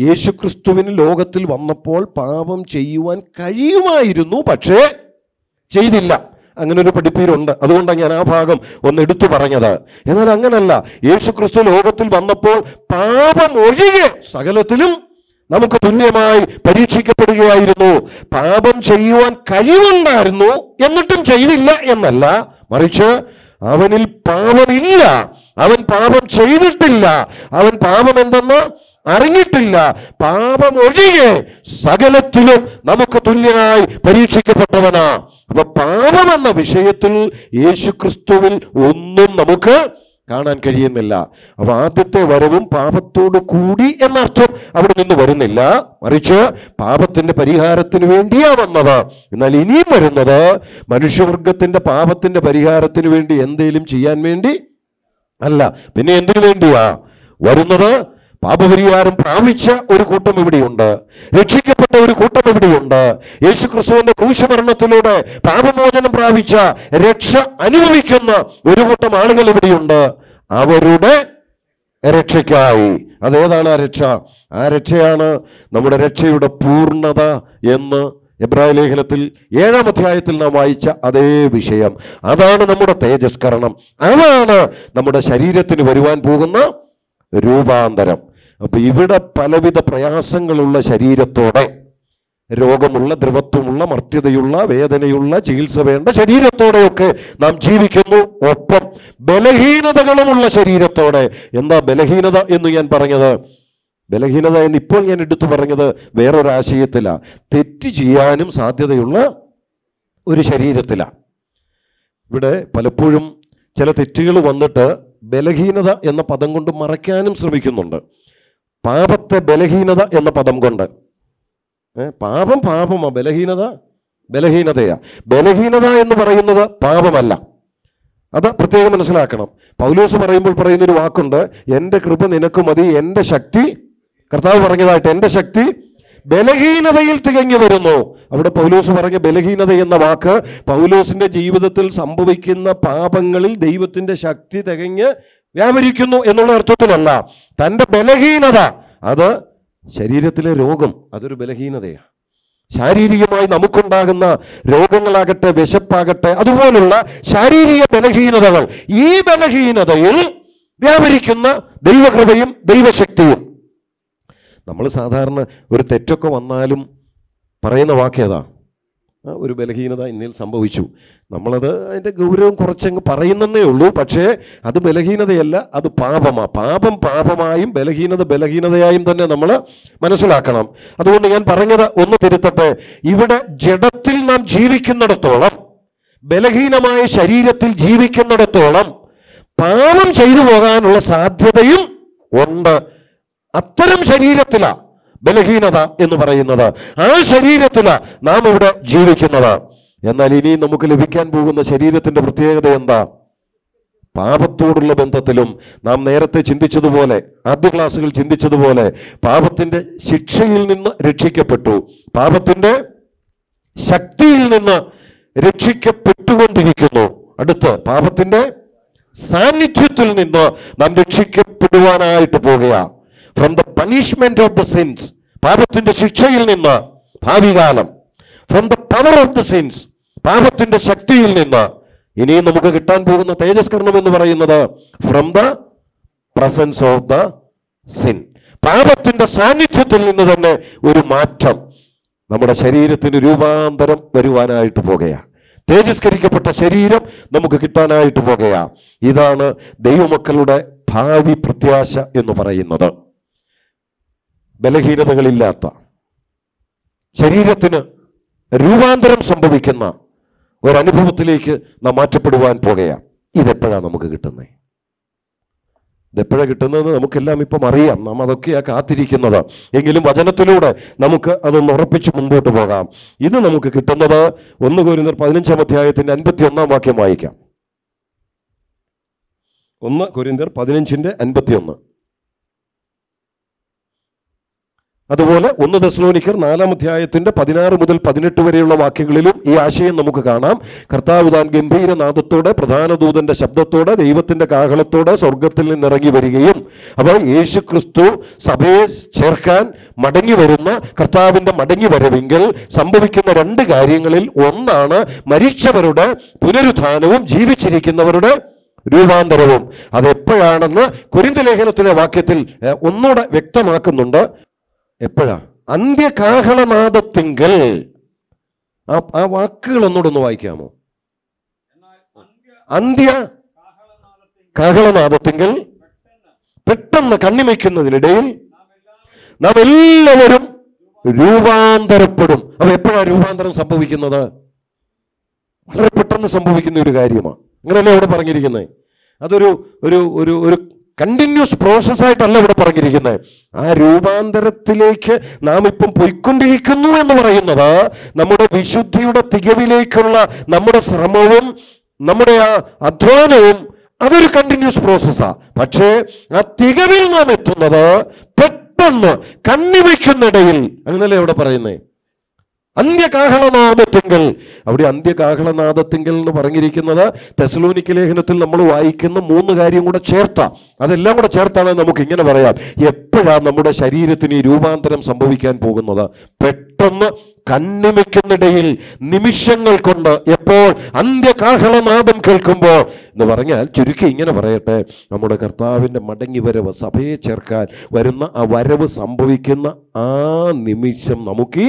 A: യേശു ക്രിസ്തുവിന് ലോകത്തിൽ വന്നപ്പോൾ പാപം ചെയ്യുവാൻ കഴിയുമായിരുന്നു പക്ഷേ ചെയ്തില്ല. അങ്ങനെ ഒരു പഠിപ്പീരുണ്ട്. അതുകൊണ്ടാണ് ഞാൻ ആ ഭാഗം ഒന്ന് എടുത്തു പറഞ്ഞത്. എന്നാൽ അങ്ങനല്ല. യേശുക്രിസ്തു ലോകത്തിൽ വന്നപ്പോൾ പാപം ഒഴികെ സകലത്തിലും നമുക്ക് തുല്യമായി പരീക്ഷിക്കപ്പെടുകയായിരുന്നു. പാപം ചെയ്യുവാൻ കഴിവുണ്ടായിരുന്നു എന്നിട്ടും ചെയ്തില്ല എന്നല്ല. മറിച്ച് അവനിൽ പാപമില്ല. അവൻ പാപം ചെയ്തിട്ടില്ല. അവൻ പാപം എന്തെന്ന്? അറിഞ്ഞിട്ടില്ല. പാപം ഒഴികെ സകലത്തിലും നമുക്ക് തുല്യനായി പരീക്ഷിക്കപ്പെട്ടവനാ. അപ്പൊ പാപം എന്ന വിഷയത്തിൽ യേശു ക്രിസ്തുവിൽ ഒന്നും നമുക്ക് കാണാൻ കഴിയുന്നില്ല. അപ്പൊ ആദ്യത്തെ വരവും പാപത്തോടു കൂടി എന്നർത്ഥം അവിടെ നിന്ന് വരുന്നില്ല. മറിച്ച് പാപത്തിന്റെ പരിഹാരത്തിന് വേണ്ടിയാ വന്നത്. എന്നാൽ ഇനിയും വരുന്നത് മനുഷ്യവർഗത്തിന്റെ പാപത്തിന്റെ പരിഹാരത്തിന് വേണ്ടി എന്തേലും ചെയ്യാൻ വേണ്ടി? അല്ല. പിന്നെ എന്തിനു വേണ്ടിയാ? വരുന്നത് പാപപരിഹാരം പ്രാപിച്ച ഒരു കൂട്ടം ഇവിടെയുണ്ട്. രക്ഷിക്കപ്പെട്ട ഒരു കൂട്ടം ഇവിടെയുണ്ട്. യേശു ക്രിസ്തുവിന്റെ ക്രൂശമരണത്തിലൂടെ പാപമോചനം പ്രാപിച്ച രക്ഷ അനുഭവിക്കുന്ന ഒരു കൂട്ടം ആളുകൾ ഇവിടെയുണ്ട്. അവരുടെ രക്ഷയ്ക്കായി. അതേതാണ് ആ രക്ഷ? ആ രക്ഷയാണ് നമ്മുടെ രക്ഷയുടെ പൂർണത എന്ന് എബ്രാഹിം ലേഖനത്തിൽ ഏഴാം അധ്യായത്തിൽ നാം വായിച്ച അതേ വിഷയം. അതാണ് നമ്മുടെ തേജസ്കരണം. അതാണ് നമ്മുടെ ശരീരത്തിന് വരുവാൻ പോകുന്ന രൂപാന്തരം. അപ്പൊ ഇവിടെ പലവിധ പ്രയാസങ്ങളുള്ള ശരീരത്തോടെ രോഗമുള്ള ദ്രവത്വമുള്ള മർത്യതയുള്ള വേദനയുള്ള ചികിത്സ വേണ്ട ശരീരത്തോടെയൊക്കെ നാം ജീവിക്കുന്നു. ഒപ്പം ബലഹീനതകളുമുള്ള ശരീരത്തോടെ. എന്താ ബലഹീനത എന്ന് ഞാൻ പറഞ്ഞത്? ബലഹീനത എന്ന് ഇപ്പോൾ ഞാൻ എടുത്തു പറഞ്ഞത് വേറൊരാശയത്തില തെറ്റ് ചെയ്യാനും സാധ്യതയുള്ള ഒരു ശരീരത്തിലാണ് ഇവിടെ പലപ്പോഴും ചില തെറ്റുകൾ വന്നിട്ട് ബലഹീനത എന്ന പദം കൊണ്ട് മറയ്ക്കാനും ശ്രമിക്കുന്നുണ്ട്. പാപത്തെ ബലഹീനത എന്ന പദം കൊണ്ട്. പാപം പാപമാ ബലഹീനത ബലഹീനതയാ. ബലഹീനത എന്ന് പറയുന്നത് പാപമല്ല. അത് പ്രത്യേകം മനസ്സിലാക്കണം. പൗലോസ് പറയുമ്പോൾ പറയുന്നൊരു വാക്കുണ്ട് എന്റെ കൃപ നിനക്ക് മതി എന്റെ ശക്തി കർത്താവ് പറഞ്ഞതായിട്ട് എന്റെ ശക്തി ബലഹീനതയിൽ തികഞ്ഞു വരുന്നു. അവിടെ പൗലോസ് പറഞ്ഞ ബലഹീനത എന്ന വാക്ക് പൗലോസിന്റെ ജീവിതത്തിൽ സംഭവിക്കുന്ന പാപങ്ങളിൽ ദൈവത്തിന്റെ ശക്തി തികഞ്ഞ് വ്യാപരിക്കുന്നു എന്നുള്ള അർത്ഥത്തിലല്ല. തന്റെ ബലഹീനത അത് ശരീരത്തിലെ രോഗം അതൊരു ബലഹീനതയാണ്. ശാരീരികമായി നമുക്കുണ്ടാകുന്ന രോഗങ്ങളാകട്ടെ വിശപ്പാകട്ടെ അതുപോലുള്ള ശാരീരിക ബലഹീനതകൾ ഈ ബലഹീനതയിൽ വ്യാപരിക്കുന്ന ദൈവകൃപയും ദൈവശക്തിയും. നമ്മൾ സാധാരണ ഒരു തെറ്റൊക്കെ വന്നാലും പറയുന്ന വാക്കേതാ ആ, ഒരു ബലഹീനത എന്നിൽ സംഭവിച്ചു. നമ്മളത് അതിന്റെ ഗൗരവം കുറച്ചങ്ങ് പറയുന്നതേ ഉള്ളൂ. പക്ഷേ അത് ബലഹീനതയല്ല അത് പാപമാണ് പാപം പാപമായും ബലഹീനത ബലഹീനതയായും തന്നെ നമ്മൾ മനസ്സിലാക്കണം. അതുകൊണ്ട് ഞാൻ പറഞ്ഞത് ഒന്ന് തിരുത്തട്ടെ. ഇവിടെ ജഡത്തിൽ നാം ജീവിക്കുന്നിടത്തോളം ബലഹീനമായ ശരീരത്തിൽ ജീവിക്കുന്നിടത്തോളം പാപം ചെയ്തു പോകാനുള്ള സാധ്യതയും ഉണ്ട്. അത്തരം ശരീരത്തിലാ. ബലഹീനത എന്ന് പറയുന്നത്. ആ ശരീരത്തിലാ നാം ഇവിടെ ജീവിക്കുന്നത്. എന്നാൽ ഇനി നമുക്ക് ലഭിക്കാൻ പോകുന്ന ശരീരത്തിന്റെ പ്രത്യേകത എന്താ? പാപത്തോടുള്ള ബന്ധത്തിലും നാം നേരത്തെ ചിന്തിച്ചതുപോലെ ആദ്യ ക്ലാസ്സുകൾ ചിന്തിച്ചതുപോലെ പാപത്തിന്റെ ശിക്ഷയിൽ നിന്ന് രക്ഷിക്കപ്പെട്ടു. പാപത്തിന്റെ ശക്തിയിൽ നിന്ന് രക്ഷിക്കപ്പെട്ടുകൊണ്ടിരിക്കുന്നു. അടുത്ത് പാപത്തിന്റെ സാന്നിധ്യത്തിൽ നിന്ന് നാം രക്ഷിക്കപ്പെടുവാനായിട്ട് പോകുക from the punishment of the sins പാപത്തിന്റെ ശിക്ഷയിൽ നിന്ന് ഭാവി കാലം from the power of the sins പാപത്തിന്റെ ശക്തിയിൽ നിന്ന് ഇനിയും നമുക്ക് കിട്ടാൻ പോകുന്ന തേജസ്കരണം എന്ന് പറയുന്നത് from the presence of the sin പാപത്തിന്റെ സാന്നിധ്യത്തിൽ നിന്ന് തന്നെ ഒരു മാറ്റം നമ്മുടെ ശരീരത്തിന് രൂപാന്തരം വരുവാനായിട്ട് പോകുകയാണ് തേജസ്കരിക്കപ്പെട്ട ശരീരം നമുക്ക് കിട്ടാനായിട്ട് പോകുക. ഇതാണ് ദൈവമക്കളുടെ ഭാവി പ്രത്യാശ എന്ന് പറയുന്നത്. ബലഹീനതകളില്ലാത്ത ശരീരത്തിന് രൂപാന്തരം സംഭവിക്കുന്ന ഒരനുഭവത്തിലേക്ക് നാം മാറ്റപ്പെടുവാൻ പോകയാ. ഇതെപ്പോഴാണ് നമുക്ക് കിട്ടുന്നത് ഇതെപ്പോഴാണ് കിട്ടുന്നത് നമുക്കെല്ലാം ഇപ്പം അറിയാം. നാം അതൊക്കെയാ കാത്തിരിക്കുന്നത്. എങ്കിലും വചനത്തിലൂടെ നമുക്ക് അതൊന്ന് ഉറപ്പിച്ച് മുമ്പോട്ട് പോകാം. ഇത് നമുക്ക് കിട്ടുന്നത് ഒന്ന് കോരുന്നർ പതിനഞ്ചാം അധ്യായത്തിന്റെ അൻപത്തി ഒന്നാം വാക്യം വായിക്കാം. ഒന്ന് കൊരിന്തർ പതിനഞ്ചിന്റെ അൻപത്തി ഒന്ന് അതുപോലെ ഒന്ന് ദസ്ലോനിക്കർ നാലാം അധ്യായത്തിന്റെ പതിനാറ് മുതൽ പതിനെട്ട് വരെയുള്ള വാക്യങ്ങളിലും ഈ ആശയം നമുക്ക് കാണാം. കർത്താവ് താൻ ഗംഭീരനാദത്തോടെ പ്രധാന ദൂതന്റെ ശബ്ദത്തോടെ ദൈവത്തിന്റെ കാഹളത്തോടെ സ്വർഗത്തിൽ നിന്നിറങ്ങി വരികയും അപ്പോൾ യേശു ക്രിസ്തു സഭയെ ചേർക്കാൻ മടങ്ങി വരുന്ന കർത്താവിന്റെ മടങ്ങി വരവെങ്കിൽ സംഭവിക്കുന്ന രണ്ട് കാര്യങ്ങളിൽ ഒന്നാണ് മരിച്ചവരുടെ പുനരുദ്ധാനവും ജീവിച്ചിരിക്കുന്നവരുടെ രൂപാന്തരവും. അതെപ്പോഴാണെന്ന് കുരിന്ത ലേഖനത്തിലെ വാക്യത്തിൽ ഒന്നുകൂടെ വ്യക്തമാക്കുന്നുണ്ട്. എപ്പോഴാ? അന്ത്യകാഹളനാദത്തിങ്കൽ. ആ ആ വാക്കുകൾ ഒന്നുകൂടെ ഒന്ന് വായിക്കാമോ? അന്ത്യ കാഹളനാദത്തിങ്കൽ. പെട്ടെന്ന് കണ്ണിമയ്ക്കുന്നതിനിടയിൽ നാം എല്ലാവരും രൂപാന്തരപ്പെടും. അപ്പൊ എപ്പോഴാണ് രൂപാന്തരം സംഭവിക്കുന്നത്? വളരെ പെട്ടെന്ന് സംഭവിക്കുന്ന ഒരു കാര്യമാണ് അങ്ങനെയല്ലേ അവിടെ പറഞ്ഞിരിക്കുന്നത്? അതൊരു ഒരു ഒരു ഒരു കണ്ടിന്യൂസ് പ്രോസസ്സായിട്ടല്ല ഇവിടെ പറഞ്ഞിരിക്കുന്നത്. ആ രൂപാന്തരത്തിലേക്ക് നാം ഇപ്പം പോയിക്കൊണ്ടിരിക്കുന്നു എന്ന് പറയുന്നത് നമ്മുടെ വിശുദ്ധിയുടെ തികവിലേക്കുള്ള നമ്മുടെ ശ്രമവും നമ്മുടെ ആ അധ്വാനവും അതൊരു കണ്ടിന്യൂസ് പ്രോസസ്സാ പക്ഷേ ആ തികവിൽ നാം എത്തുന്നത് പെട്ടെന്ന് കണ്ണിവയ്ക്കുന്നിടയിൽ അങ്ങനല്ലേ ഇവിടെ പറയുന്നേ അന്ത്യകാഹളനാദത്തിങ്കൽ. അവിടെ അന്ത്യകാഹളനാദത്തിങ്കൽ എന്ന് പറഞ്ഞിരിക്കുന്നത് തെസലോനിക്ക ലേഖനത്തിൽ നമ്മൾ വായിക്കുന്ന മൂന്ന് കാര്യം കൂടെ ചേർത്ത. അതെല്ലാം കൂടെ ചേർത്താണ് നമുക്ക് ഇങ്ങനെ പറയാം. എപ്പോഴാണ് നമ്മുടെ ശരീരത്തിന് ഈ രൂപാന്തരം സംഭവിക്കാൻ പോകുന്നത്? പെട്ടെന്ന് കണ്ണിമയ്ക്കുന്നിടയിൽ നിമിഷങ്ങൾ കൊണ്ട് എപ്പോൾ അന്ത്യകാഹളനാദം കേൾക്കുമ്പോൾ എന്ന് പറഞ്ഞാൽ ചുരുക്കി ഇങ്ങനെ പറയട്ടെ നമ്മുടെ കർത്താവിന്റെ മടങ്ങി വരവ് സഭയെ ചേർക്കാൻ വരുന്ന ആ വരവ് സംഭവിക്കുന്ന ആ നിമിഷം നമുക്ക് ഈ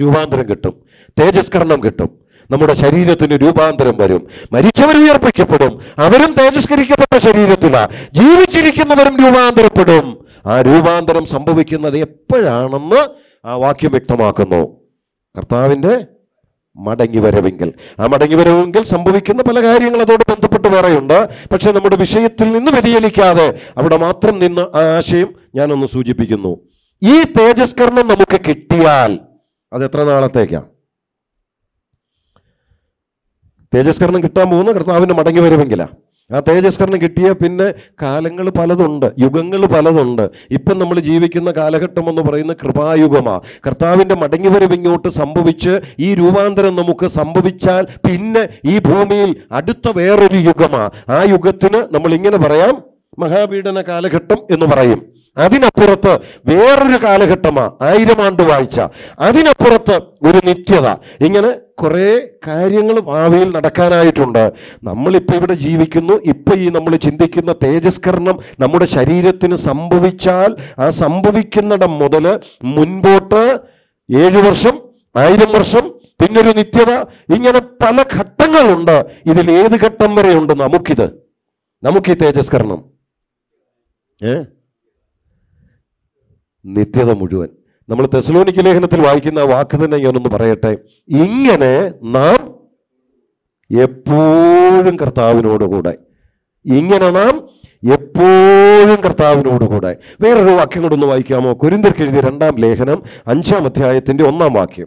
A: രൂപാന്തരം കിട്ടും. തേജസ്കരണം കിട്ടും. നമ്മുടെ ശരീരത്തിന് രൂപാന്തരം വരും. മരിച്ചവർ ഉയർപ്പിക്കപ്പെടും. അവരും തേജസ്കരിക്കപ്പെട്ട ശരീരത്തിലാണ് ജീവിച്ചിരിക്കുന്നവരും രൂപാന്തരപ്പെടും. ആ രൂപാന്തരം സംഭവിക്കുന്നത് എപ്പോഴാണെന്ന് ആ വാക്യം വ്യക്തമാക്കുന്നു. കർത്താവിന്റെ മടങ്ങി വരവെങ്കിൽ ആ മടങ്ങി വരവെങ്കിൽ സംഭവിക്കുന്ന പല കാര്യങ്ങൾ അതോട് ബന്ധപ്പെട്ട് വേറെയുണ്ട്. പക്ഷെ നമ്മുടെ വിഷയത്തിൽ നിന്ന് വ്യതിചലിക്കാതെ അവിടെ മാത്രം നിന്ന് ആ ആശയം ഞാനൊന്ന് സൂചിപ്പിക്കുന്നു. ഈ തേജസ്കരണം നമുക്ക് കിട്ടിയാൽ അത് എത്ര നാളത്തേക്കാണ് തേജസ്കരണം കിട്ടാൻ പോകുന്ന കർത്താവിന്റെ മടങ്ങി വരുമെങ്കിലാ. ആ തേജസ്കരണം കിട്ടിയ പിന്നെ കാലങ്ങൾ പലതുണ്ട് യുഗങ്ങൾ പലതുണ്ട്. ഇപ്പം നമ്മൾ ജീവിക്കുന്ന കാലഘട്ടം എന്ന് പറയുന്ന കൃപായുഗമാ. കർത്താവിന്റെ മടങ്ങി വരവിങ്ങോട്ട് സംഭവിച്ച് ഈ രൂപാന്തരം നമുക്ക് സംഭവിച്ചാൽ പിന്നെ ഈ ഭൂമിയിൽ അടുത്ത വേറൊരു യുഗമാ. ആ യുഗത്തിന് നമ്മൾ ഇങ്ങനെ പറയാം മഹാപീഡന കാലഘട്ടം എന്ന് പറയും. അതിനപ്പുറത്ത് വേറൊരു കാലഘട്ടമാ ആയിരം ആണ്ട് വായിച്ച. അതിനപ്പുറത്ത് ഒരു നിത്യത. ഇങ്ങനെ കുറേ കാര്യങ്ങൾ ഭാവിയിൽ നടക്കാനായിട്ടുണ്ട്. നമ്മളിപ്പോൾ ഇവിടെ ജീവിക്കുന്നു ഇപ്പൊ ഈ നമ്മൾ ചിന്തിക്കുന്ന തേജസ്കരണം നമ്മുടെ ശരീരത്തിന് സംഭവിച്ചാൽ ആ സംഭവിക്കുന്നിടം മുതൽ മുൻപോട്ട് ഏഴു വർഷം ആയിരം വർഷം പിന്നൊരു നിത്യത. ഇങ്ങനെ പല ഘട്ടങ്ങളുണ്ട്. ഇതിൽ ഏത് ഘട്ടം വരെയുണ്ട് നമുക്കിത്. നമുക്ക് ഈ തേജസ്കരണം. ഏ? നിത്യത മുഴുവൻ. നമ്മൾ തെസലോനിക്ക് ലേഖനത്തിൽ വായിക്കുന്ന വാക്ക് തന്നെ ഞാനൊന്ന് പറയട്ടെ. ഇങ്ങനെ നാം എപ്പോഴും കർത്താവിനോടുകൂടെ. ഇങ്ങനെ നാം എപ്പോഴും കർത്താവിനോടുകൂടെ. വേറൊരു വാക്യം ഒന്ന് വായിക്കാമോ? കുരിന്തർക്ക് എഴുതിയ രണ്ടാം ലേഖനം അഞ്ചാം അധ്യായത്തിന്റെ ഒന്നാം വാക്യം.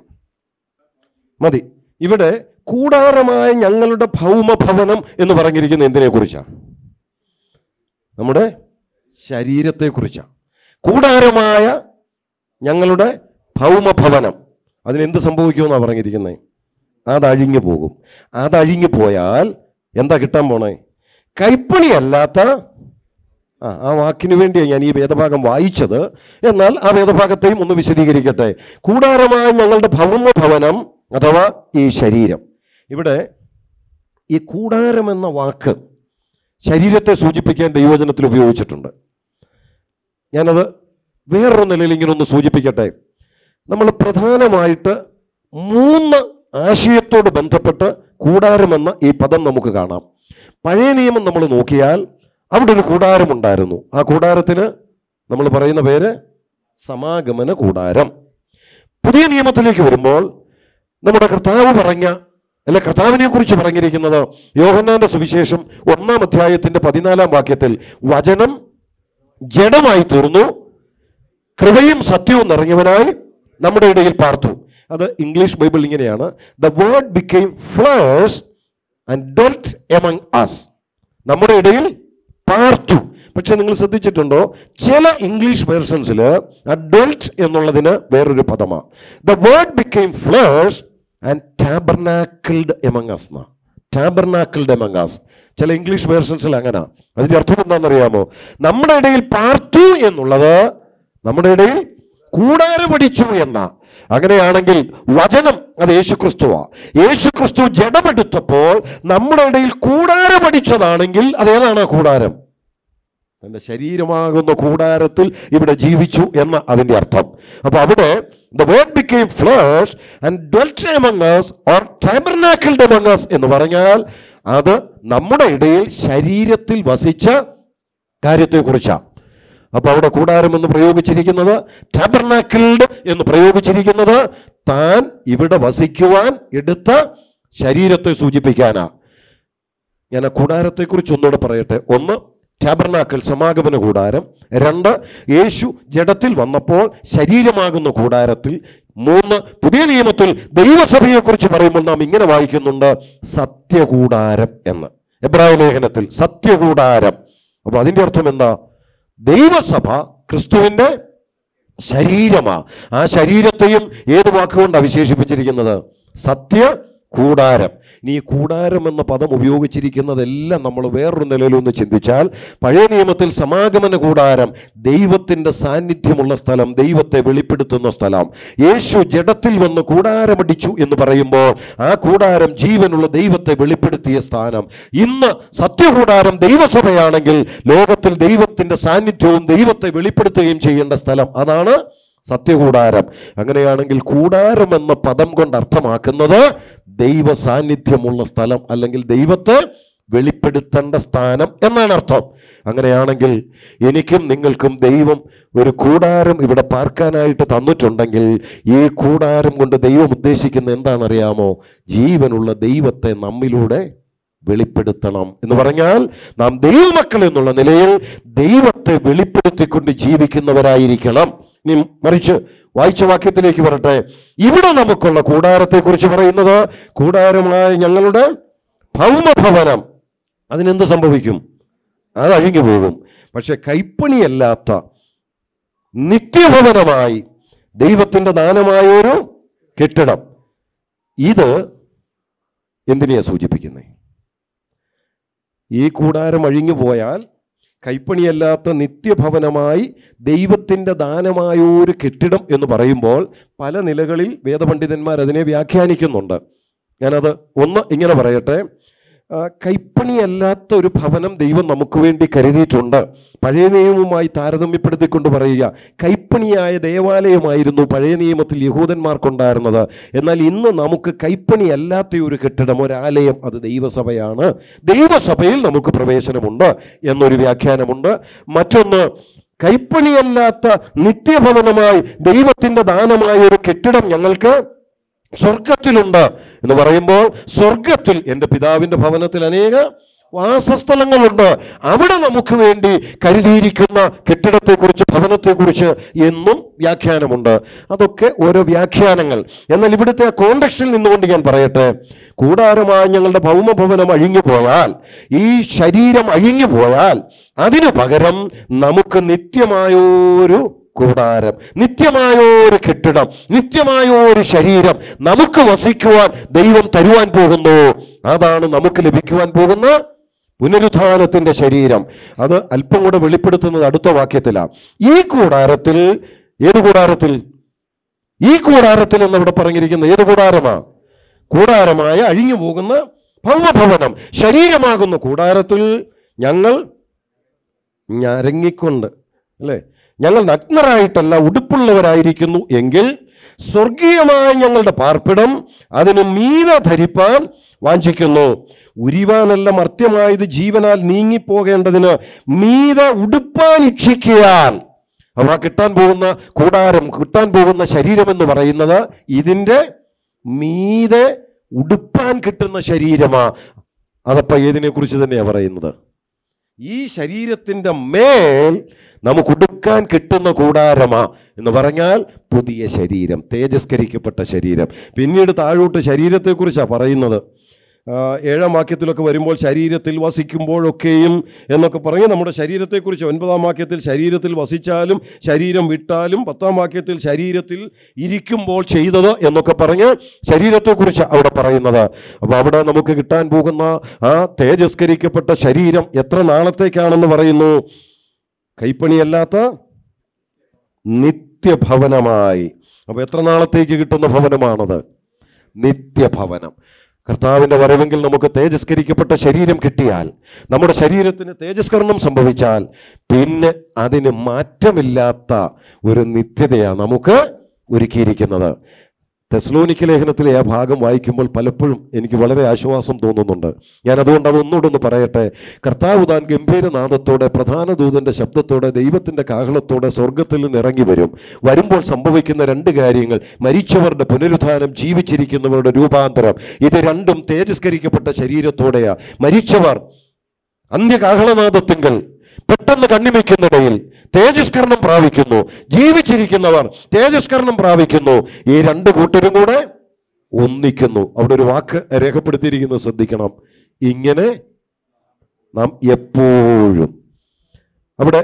A: മതി. ഇവിടെ കൂടാരമായ ഞങ്ങളുടെ ഭൗമഭവനം എന്ന് പറഞ്ഞിരിക്കുന്ന എന്തിനെ കുറിച്ചാണ് നമ്മുടെ ശരീരത്തെക്കുറിച്ചാണ് കൂടാരമായ ഞങ്ങളുടെ ഭൗമഭവനം. അതിനെന്ത് സംഭവിക്കുമെന്നാണ് പറഞ്ഞിരിക്കുന്നത് അതഴിഞ്ഞു പോകും. അതഴിഞ്ഞു പോയാൽ എന്താ കിട്ടാൻ പോണേ? കൈപ്പണിയല്ലാത്ത ആ ആ വാക്കിന് വേണ്ടിയാണ് ഞാൻ ഈ വേദഭാഗം വായിച്ചത്. എന്നാൽ ആ വേദഭാഗത്തെയും ഒന്ന് വിശദീകരിക്കട്ടെ. കൂടാരമായ ഞങ്ങളുടെ ഭൗമഭവനം അഥവാ ഈ ശരീരം. ഇവിടെ ഈ കൂടാരം എന്ന വാക്ക് ശരീരത്തെ സൂചിപ്പിക്കാൻ ദൈവജനത്തിൽ ഉപയോഗിച്ചിട്ടുണ്ട്. ഞാനത് വേറൊരു നിലയിൽ ഇങ്ങനെ ഒന്ന് സൂചിപ്പിക്കട്ടെ. നമ്മൾ പ്രധാനമായിട്ട് മൂന്ന് ആശയത്തോട് ബന്ധപ്പെട്ട് കൂടാരമെന്ന ഈ പദം നമുക്ക് കാണാം. പഴയ നിയമം നമ്മൾ നോക്കിയാൽ അവിടെ ഒരു കൂടാരമുണ്ടായിരുന്നു ആ കൂടാരത്തിന് നമ്മൾ പറയുന്ന പേര് സമാഗമന കൂടാരം. പുതിയ നിയമത്തിലേക്ക് വരുമ്പോൾ നമ്മുടെ കർത്താവ് പറഞ്ഞ അല്ല കർത്താവിനെ കുറിച്ച് പറഞ്ഞിരിക്കുന്നത് യോഹന്നാന്റെ സുവിശേഷം ഒന്നാം അധ്യായത്തിന്റെ പതിനാലാം വാക്യത്തിൽ വചനം ജഡമായി തീർന്നു. കൃപയും സത്യവും നിറഞ്ഞവനായി നമ്മുടെ ഇടയിൽ പാർത്തു. അത് ഇംഗ്ലീഷ് ബൈബിൾ ഇങ്ങനെയാണ്. The word became flesh and dwelt among us നമ്മുടെ ഇടയിൽ പാർത്തു. പക്ഷെ നിങ്ങൾ ശ്രദ്ധിച്ചിട്ടുണ്ടോ? ചില ഇംഗ്ലീഷ് വേർഷൻസിൽ ഡെൽറ്റ് എന്നുള്ളതിന് വേറൊരു പദമാണ് the word became flesh and tabernacled among us എന്നാ ടാബർനാക്കിൾഡ് എമംഗ് അസ് ചില ഇംഗ്ലീഷ് വേർഷൻസിൽ അങ്ങനെ. അതിന്റെ അർത്ഥം എന്താണെന്നറിയാമോ? നമ്മുടെ ഇടയിൽ പാർത്തു എന്നുള്ളത് നമ്മുടെ ഇടയിൽ കൂടാരമടിച്ചു എന്ന. അങ്ങനെയാണെങ്കിൽ വചനം അത് യേശുക്രിസ്തുവാ. യേശുക്രിസ്തു ജഡമെടുത്തപ്പോൾ നമ്മുടെ ഇടയിൽ കൂടാരമടിച്ചതാണെങ്കിൽ അതേതാണ് കൂടാരം? തന്റെ ശരീരമാകുന്ന കൂടാരത്തിൽ ഇവിടെ ജീവിച്ചു എന്ന അതിന്റെ അർത്ഥം. അപ്പൊ അവിടെ the word became flesh and dwelt or tabernacled among us എന്ന് പറഞ്ഞാൽ അത് നമ്മുടെ ഇടയിൽ ശരീരത്തിൽ വസിച്ച കാര്യത്തെക്കുറിച്ചാണ്. അപ്പൊ അവിടെ കൂടാരം എന്ന് പ്രയോഗിച്ചിരിക്കുന്നത് ടാബർനാക്കിൾഡ് എന്ന് പ്രയോഗിച്ചിരിക്കുന്നത് താൻ ഇവിടെ വസിക്കുവാൻ എടുത്ത ശരീരത്തെ സൂചിപ്പിക്കാനാ. ഞാൻ ആ കൂടാരത്തെക്കുറിച്ച് ഒന്നുകൂടെ പറയട്ടെ. ഒന്ന് ടാബർനാക്കൽ സമാഗമന കൂടാരം. രണ്ട് യേശു ജഡത്തിൽ വന്നപ്പോൾ ശരീരമാകുന്ന കൂടാരത്തിൽ. മൂന്ന് പുതിയ നിയമത്തിൽ ദൈവസഭയെക്കുറിച്ച് പറയുമ്പോൾ നാം ഇങ്ങനെ വായിക്കുന്നുണ്ട് സത്യകൂടാരം എന്ന്. എബ്രാഹിം ലേഖനത്തിൽ സത്യകൂടാരം. അപ്പോൾ അതിന്റെ അർത്ഥം എന്താ? ദൈവസഭ ക്രിസ്തുവിന്റെ ശരീരമാണ് ആ ശരീരത്തെയും ഏത് വാക്കുകൊണ്ടാണ് വിശേഷിപ്പിച്ചിരിക്കുന്നത് സത്യ കൂടാരം. ഇനി ഈ കൂടാരം എന്ന പദം ഉപയോഗിച്ചിരിക്കുന്നതെല്ലാം നമ്മൾ വേറൊരു നിലയിലൊന്ന് ചിന്തിച്ചാൽ പഴയ നിയമത്തിൽ സമാഗമന കൂടാരം ദൈവത്തിന്റെ സാന്നിധ്യമുള്ള സ്ഥലം ദൈവത്തെ വെളിപ്പെടുത്തുന്ന സ്ഥലം. യേശു ജഡത്തിൽ വന്ന് കൂടാരമടിച്ചു എന്ന് പറയുമ്പോൾ ആ കൂടാരം ജീവനുള്ള ദൈവത്തെ വെളിപ്പെടുത്തിയ സ്ഥാനം. ഇന്ന് സത്യകൂടാരം ദൈവസഭയാണെങ്കിൽ ലോകത്തിൽ ദൈവത്തിന്റെ സാന്നിധ്യവും ദൈവത്തെ വെളിപ്പെടുത്തുകയും ചെയ്യേണ്ട സ്ഥലം അതാണ് സത്യകൂടാരം. അങ്ങനെയാണെങ്കിൽ കൂടാരം എന്ന പദം കൊണ്ട് അർത്ഥമാക്കുന്നത് ദൈവ സാന്നിധ്യമുള്ള സ്ഥലം അല്ലെങ്കിൽ ദൈവത്തെ വെളിപ്പെടുത്തേണ്ട സ്ഥാനം എന്നാണ് അർത്ഥം. അങ്ങനെയാണെങ്കിൽ എനിക്കും നിങ്ങൾക്കും ദൈവം ഒരു കൂടാരം ഇവിടെ പാർക്കാനായിട്ട് തന്നിട്ടുണ്ടെങ്കിൽ ഈ കൂടാരം കൊണ്ട് ദൈവം ഉദ്ദേശിക്കുന്ന എന്താണെന്നറിയാമോ? ജീവനുള്ള ദൈവത്തെ നമ്മിലൂടെ വെളിപ്പെടുത്തണം എന്ന് പറഞ്ഞാൽ നാം ദൈവമക്കൾ എന്നുള്ള നിലയിൽ ദൈവത്തെ വെളിപ്പെടുത്തിക്കൊണ്ട് ജീവിക്കുന്നവരായിരിക്കണം. ഇനി മറിച്ച് വായിച്ച വാക്യത്തിലേക്ക് വരട്ടെ. ഇവിടെ നമുക്കുള്ള കൂടാരത്തെക്കുറിച്ച് പറയുന്നത് കൂടാരമായ ഞങ്ങളുടെ ഭൗമഭവനം. അതിനെന്ത് സംഭവിക്കും? അത് അഴിഞ്ഞു പോകും. പക്ഷെ കൈപ്പണിയല്ലാത്ത നിത്യഭവനമായി ദൈവത്തിന്റെ ദാനമായൊരു കെട്ടിടം. ഇത് എന്തിനെയാണ് സൂചിപ്പിക്കുന്നത് ഈ കൂടാരം അഴിഞ്ഞു പോയാൽ കൈപ്പണിയല്ലാത്ത നിത്യഭവനമായി ദൈവത്തിന്റെ ദാനമായൊരു കെട്ടിടം എന്ന് പറയുമ്പോൾ പല നിലകളിൽ വേദപണ്ഡിതന്മാർ അതിനെ വ്യാഖ്യാനിക്കുന്നുണ്ട്. ഞാനത് ഒന്ന് ഇങ്ങനെ പറയട്ടെ. കൈപ്പണിയല്ലാത്ത ഒരു ഭവനം ദൈവം നമുക്ക് വേണ്ടി കരുതിയിട്ടുണ്ട്. പഴയ നിയമവുമായി താരതമ്യപ്പെടുത്തിക്കൊണ്ട് പറയുക കൈപ്പണിയായ ദേവാലയമായിരുന്നു പഴയ നിയമത്തിൽ യഹൂദന്മാർക്കുണ്ടായിരുന്നത്. എന്നാൽ ഇന്ന് നമുക്ക് കൈപ്പണിയല്ലാത്ത ഒരു കെട്ടിടം ഒരാലയം അത് ദൈവസഭയാണ്. ദൈവസഭയിൽ നമുക്ക് പ്രവേശനമുണ്ട് എന്നൊരു വ്യാഖ്യാനമുണ്ട്. മറ്റൊന്ന് കൈപ്പണിയല്ലാത്ത നിത്യഭവനമായി ദൈവത്തിന്റെ ദാനമായ ഒരു കെട്ടിടം ഞങ്ങൾക്ക് സ്വർഗത്തിലുണ്ട് എന്ന് പറയുമ്പോൾ സ്വർഗത്തിൽ എന്റെ പിതാവിന്റെ ഭവനത്തിൽ അനേക വാസസ്ഥലങ്ങളുണ്ട്. അവിടെ നമുക്ക് വേണ്ടി കരുതിയിരിക്കുന്ന കെട്ടിടത്തെക്കുറിച്ച് ഭവനത്തെക്കുറിച്ച് എന്നും വ്യാഖ്യാനമുണ്ട്. അതൊക്കെ ഓരോ വ്യാഖ്യാനങ്ങൾ. എന്നാൽ ഇവിടുത്തെ കോണ്ടക്സ്റ്റിൽ നിന്നുകൊണ്ട് ഞാൻ പറയട്ടെ കൂടാരമായ ഞങ്ങളുടെ ഭൗമഭവനം അഴിഞ്ഞു പോയാൽ ഈ ശരീരം അഴിഞ്ഞു പോയാൽ അതിനു പകരം നമുക്ക് നിത്യമായൊരു കൂടാരം. നിത്യമായ ഒരു കെട്ടിടം നിത്യമായ ഒരു ശരീരം നമുക്ക് വസിക്കുവാൻ ദൈവം തരുവാൻ പോകുന്നു. അതാണ് നമുക്ക് ലഭിക്കുവാൻ പോകുന്ന പുനരുദ്ധാനത്തിന്റെ ശരീരം. അത് അല്പം കൂടെ വെളിപ്പെടുത്തുന്നത് അടുത്ത വാക്യത്തിലാണ് ഈ കൂടാരത്തിൽ ഏത് കൂടാരത്തിൽ? ഈ കൂടാരത്തിൽ എന്ന് ഇവിടെ പറഞ്ഞിരിക്കുന്ന ഏത് കൂടാരമാ? കൂടാരമായ അഴിഞ്ഞു പോകുന്ന ഭവഭവനം ശരീരമാകുന്ന കൂടാരത്തിൽ ഞങ്ങൾ ഞരങ്ങിക്കൊണ്ട് അല്ലേ? ഞങ്ങൾ നഗ്നരായിട്ടല്ല ഉടുപ്പുള്ളവരായിരിക്കുന്നു എങ്കിൽ സ്വർഗീയമായ ഞങ്ങളുടെ പാർപ്പിടം അതിന് മീത ധരിപ്പാൻ വാഞ്ചിക്കുന്നു. ഉരിവാനല്ല മർത്യമായത് ജീവനാൽ നീങ്ങിപ്പോകേണ്ടതിന് മീത ഉടുപ്പാൻ ഇച്ഛിക്കുകയാൽ അവ കിട്ടാൻ പോകുന്ന കൂടാരം കിട്ടാൻ പോകുന്ന ശരീരം എന്ന് പറയുന്നത് ഇതിന്റെ മീതെ ഉടുപ്പാൻ കിട്ടുന്ന ശരീരമാ. അതപ്പ ഏതിനെ കുറിച്ച് തന്നെയാണ് പറയുന്നത്? ഈ ശരീരത്തിന്റെ മേൽ നമുക്ക് ഉടുക്കാൻ കിട്ടുന്ന കൂടാരമാ എന്ന് പറഞ്ഞാൽ പുതിയ ശരീരം തേജസ്കരിക്കപ്പെട്ട ശരീരം. പിന്നീട് താഴോട്ട് ശരീരത്തെക്കുറിച്ചാണ് പറയുന്നത്. ഏഴാം വാക്യത്തിലൊക്കെ വരുമ്പോൾ ശരീരത്തിൽ വസിക്കുമ്പോഴൊക്കെയും എന്നൊക്കെ പറഞ്ഞ് നമ്മുടെ ശരീരത്തെക്കുറിച്ച് ഒൻപതാം വാക്യത്തിൽ ശരീരത്തിൽ വസിച്ചാലും ശരീരം വിട്ടാലും പത്താം വാക്യത്തിൽ ശരീരത്തിൽ ഇരിക്കുമ്പോൾ ചെയ്തത് എന്നൊക്കെ പറഞ്ഞ് ശരീരത്തെക്കുറിച്ച് അവിടെ പറയുന്നത്. അപ്പോൾ അവിടെ നമുക്ക് കിട്ടാൻ പോകുന്ന ആ തേജസ്കരിക്കപ്പെട്ട ശരീരം എത്ര നാളത്തേക്കാണെന്ന് പറയുന്നു? കൈപ്പണിയല്ലാത്ത നിത്യഭവനമായി. അപ്പോൾ എത്ര നാളത്തേക്ക് കിട്ടുന്ന ഭവനമാണത്? നിത്യഭവനം. കർത്താവിന്റെ വരവെങ്കിൽ നമുക്ക് തേജസ്കരിക്കപ്പെട്ട ശരീരം കിട്ടിയാൽ നമ്മുടെ ശരീരത്തിന് തേജസ്കരണം സംഭവിച്ചാൽ പിന്നെ അതിന് മാറ്റമില്ലാത്ത ഒരു നിത്യതയാണ് നമുക്ക് ഒരുക്കിയിരിക്കുന്നത്. തെസ്ലോനിക്ക ലേഖനത്തിലെ ആ ഭാഗം വായിക്കുമ്പോൾ പലപ്പോഴും എനിക്ക് വളരെ ആശ്വാസം തോന്നുന്നുണ്ട്. ഞാൻ അതുകൊണ്ട് അതൊന്നുകൂടെ പറയട്ടെ. കർത്താവ് താൻ ഗംഭീരനാദത്തോടെ പ്രധാന ദൂതന്റെ ശബ്ദത്തോടെ ദൈവത്തിന്റെ കാഹളത്തോടെ സ്വർഗത്തിൽ നിന്ന് ഇറങ്ങി വരും. വരുമ്പോൾ സംഭവിക്കുന്ന രണ്ട് കാര്യങ്ങൾ. മരിച്ചവരുടെ പുനരുദ്ധാനം ജീവിച്ചിരിക്കുന്നവരുടെ രൂപാന്തരം. ഇത് രണ്ടും തേജസ്കരിക്കപ്പെട്ട ശരീരത്തോടെയാ. മരിച്ചവർ അന്ത്യകാഹളനാദത്തിങ്കൽ പെട്ടെന്ന് കണ്ണിമയ്ക്കുന്നിടയിൽ തേജസ്കരണം പ്രാപിക്കുന്നു. ജീവിച്ചിരിക്കുന്നവർ തേജസ്കരണം പ്രാപിക്കുന്നു. ഈ രണ്ട് കൂട്ടരും കൂടെ ഒന്നിക്കുന്നു. അവിടെ ഒരു വാക്ക് രേഖപ്പെടുത്തിയിരിക്കുന്നത് ശ്രദ്ധിക്കണം. ഇങ്ങനെ നാം എപ്പോഴും അവിടെ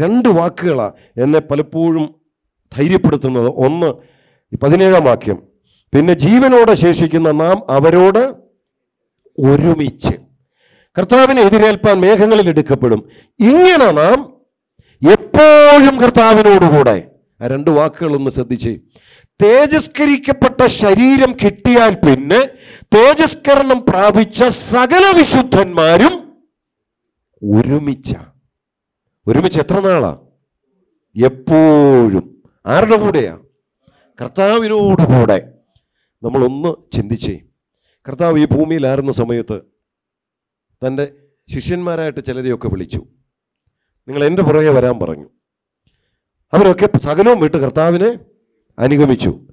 A: രണ്ട് വാക്കുകളാണ് എന്നെ പലപ്പോഴും ധൈര്യപ്പെടുത്തുന്നത്. ഒന്ന് പതിനേഴാം വാക്യം. പിന്നെ ജീവനോടെ ശേഷിക്കുന്ന നാം അവരോട് ഒരുമിച്ച് കർത്താവിനെ എതിരേൽപ്പാൻ മേഘങ്ങളിൽ എടുക്കപ്പെടും. ഇങ്ങനെ നാം എപ്പോഴും കർത്താവിനോടുകൂടെ. ആ രണ്ട് വാക്കുകളൊന്ന് ശ്രദ്ധിച്ച്. തേജസ്കരിക്കപ്പെട്ട ശരീരം കിട്ടിയാൽ പിന്നെ തേജസ്കരണം പ്രാപിച്ച സകല വിശുദ്ധന്മാരും ഒരുമിച്ച. ഒരുമിച്ച് എത്ര നാളാ? എപ്പോഴും. ആരുടെ കൂടെയാ? കർത്താവിനോടുകൂടെ. നമ്മളൊന്ന് ചിന്തിച്ചേ. കർത്താവ് ഈ ഭൂമിയിലായിരുന്ന സമയത്ത് തന്റെ ശിഷ്യന്മാരായിട്ട് ചിലരെയൊക്കെ വിളിച്ചു. നിങ്ങൾ എന്റെ പുറകെ വരാൻ പറഞ്ഞു. അവരൊക്കെ സകലവും വിട്ട് കർത്താവിനെ അനുഗമിച്ചു.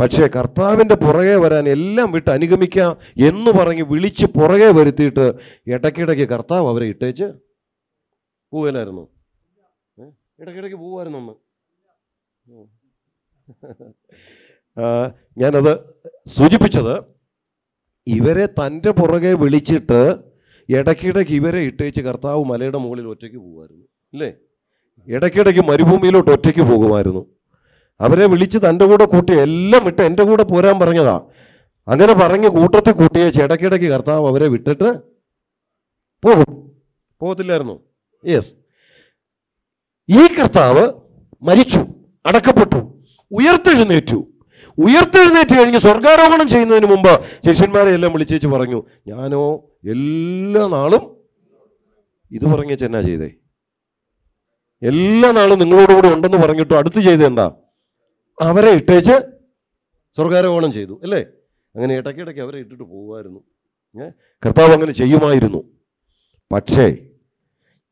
A: പക്ഷേ കർത്താവിന്റെ പുറകെ വരാൻ എല്ലാം വിട്ട് അനുഗമിക്കാം എന്ന് പറഞ്ഞ് വിളിച്ച് പുറകെ വരുത്തിയിട്ട് ഇടയ്ക്കിടയ്ക്ക് കർത്താവ് അവരെ ഇട്ടേച്ച് പോകലായിരുന്നു? ഇടയ്ക്കിടയ്ക്ക് പോവായിരുന്നു ഒന്ന് ഞാനത് സൂചിപ്പിച്ചത് ഇവരെ തന്റെ പുറകെ വിളിച്ചിട്ട് ഇടയ്ക്കിടയ്ക്ക് ഇവരെ ഇട്ടേച്ച് കർത്താവ് മലയുടെ മുകളിൽ ഒറ്റയ്ക്ക് പോകുമായിരുന്നു അല്ലേ? ഇടയ്ക്കിടയ്ക്ക് മരുഭൂമിയിലോട്ട് ഒറ്റയ്ക്ക് പോകുമായിരുന്നു. അവരെ വിളിച്ച് തന്റെ കൂടെ കൂട്ടി എല്ലാം വിട്ട് എന്റെ കൂടെ പോരാൻ പറഞ്ഞതാ. അങ്ങനെ പറഞ്ഞ് കൂട്ടത്തിൽ കൂട്ടിയേച്ച് ഇടയ്ക്കിടയ്ക്ക് കർത്താവ് അവരെ വിട്ടിട്ട് പോകും. പോകത്തില്ലായിരുന്നു? യെസ് ഈ കർത്താവ് മരിച്ചു അടക്കപ്പെട്ടു ഉയർത്തെഴുന്നേറ്റു. ഉയർത്തെഴുന്നേറ്റ് കഴിഞ്ഞ് സ്വർഗാരോഹണം ചെയ്യുന്നതിന് മുമ്പ് ശിഷ്യന്മാരെ എല്ലാം വിളിച്ചേച്ച് പറഞ്ഞു ഞാനോ എല്ലാ നാളും ഇത് പറഞ്ഞേച്ച് എന്നാ ചെയ്തേ? എല്ലാ നാളും നിങ്ങളോടുകൂടെ ഉണ്ടെന്ന് പറഞ്ഞിട്ട് അടുത്ത് ചെയ്ത് എന്താ? അവരെ ഇട്ടേച്ച് സ്വർഗാരോഹണം ചെയ്തു അല്ലേ? അങ്ങനെ ഇടയ്ക്കിടയ്ക്ക് അവരെ ഇട്ടിട്ട് പോകുമായിരുന്നു? കർത്താവ് അങ്ങനെ ചെയ്യുമായിരുന്നു. പക്ഷേ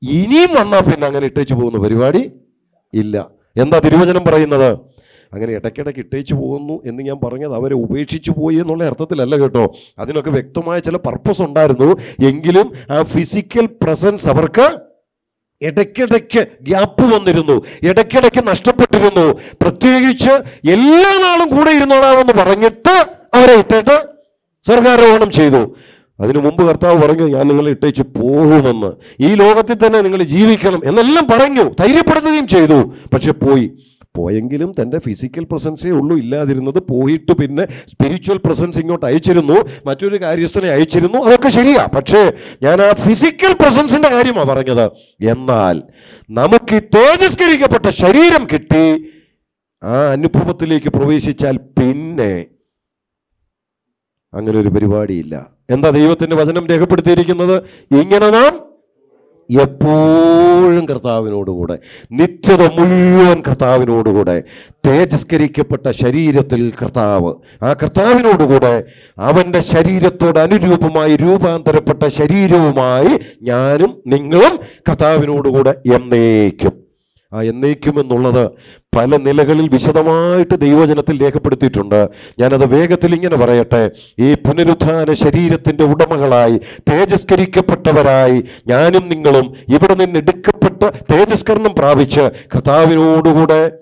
A: ഇനിയും വന്നാൽ പിന്നെ അങ്ങനെ ഇട്ടേച്ച് പോകുന്ന പരിപാടി ഇല്ല. എന്താ തിരുവചനം പറയുന്നത്? അങ്ങനെ ഇടയ്ക്കിടയ്ക്ക് ഇട്ടേച്ചു പോകുന്നു എന്ന് ഞാൻ പറഞ്ഞത് അവരെ ഉപേക്ഷിച്ചു പോയി എന്നുള്ള അർത്ഥത്തിലല്ല കേട്ടോ. അതിനൊക്കെ വ്യക്തമായ ചില പർപ്പസ് ഉണ്ടായിരുന്നു. എങ്കിലും ആ ഫിസിക്കൽ പ്രസൻസ് അവർക്ക് ഇടയ്ക്കിടയ്ക്ക് ഗ്യാപ്പ് വന്നിരുന്നു. ഇടയ്ക്കിടയ്ക്ക് നഷ്ടപ്പെട്ടിരുന്നു. പ്രത്യേകിച്ച് എല്ലാ നാളും കൂടെ ഇരുന്നോളാമെന്ന് പറഞ്ഞിട്ട് അവരെ ഇട്ടിട്ട് സ്വർഗാരോഹണം ചെയ്തു. അതിനു മുമ്പ് കർത്താവ് പറഞ്ഞു ഞാൻ നിങ്ങളെ ഇട്ടേച്ച് പോകുമെന്ന്. ഈ ലോകത്തിൽ തന്നെ നിങ്ങൾ ജീവിക്കണം എന്നെല്ലാം പറഞ്ഞു ധൈര്യപ്പെടുത്തുകയും ചെയ്തു. പക്ഷെ പോയി. പോയെങ്കിലും തന്റെ ഫിസിക്കൽ പ്രസൻസേ ഉള്ളൂ. ഇല്ലാതിരുന്നത് പോയിട്ട് പിന്നെ സ്പിരിച്വൽ പ്രസൻസ് ഇങ്ങോട്ട് അയച്ചിരുന്നു. മറ്റൊരു കാര്യസ്ഥനെ അയച്ചിരുന്നു. അതൊക്കെ ശരിയാ. പക്ഷേ ഞാൻ ആ ഫിസിക്കൽ പ്രസൻസിന്റെ കാര്യമാണ് പറഞ്ഞത്. എന്നാൽ നമുക്ക് തേജസ്കരിക്കപ്പെട്ട ശരീരം കിട്ടി. ആ അനുഭവത്തിലേക്ക് പ്രവേശിച്ചാൽ പിന്നെ അങ്ങനെ ഒരു പരിപാടിയില്ല. എന്താ ദൈവത്തിന്റെ വചനം രേഖപ്പെടുത്തിയിരിക്കുന്നത്? ഇങ്ങനെ നാം എപ്പോഴും കർത്താവിനോടുകൂടെ നിത്യത മുഴുവൻ കർത്താവിനോടുകൂടെ തേജസ്കരിക്കപ്പെട്ട ശരീരത്തിൽ കർത്താവ് ആ കർത്താവിനോടുകൂടെ അവന്റെ ശരീരത്തോട് അനുരൂപമായി രൂപാന്തരപ്പെട്ട ശരീരവുമായി ഞാനും നിങ്ങളും കർത്താവിനോടുകൂടെ എന്നേക്കും. എന്നേക്കുമെന്നുള്ളത് പല നിലകളിൽ വിശദമായിട്ട് ദൈവജനത്തിൽ രേഖപ്പെടുത്തിയിട്ടുണ്ട്. ഞാനത് വേഗത്തിൽ ഇങ്ങനെ പറയട്ടെ. ഈ പുനരുദ്ധാന ശരീരത്തിന്റെ ഉടമകളായി തേജസ്കരിക്കപ്പെട്ടവരായി ഞാനും നിങ്ങളും ഇവിടെ നിന്ന് എടുക്കപ്പെട്ട് തേജസ്കരണം പ്രാപിച്ച് കർത്താവിനോടുകൂടെ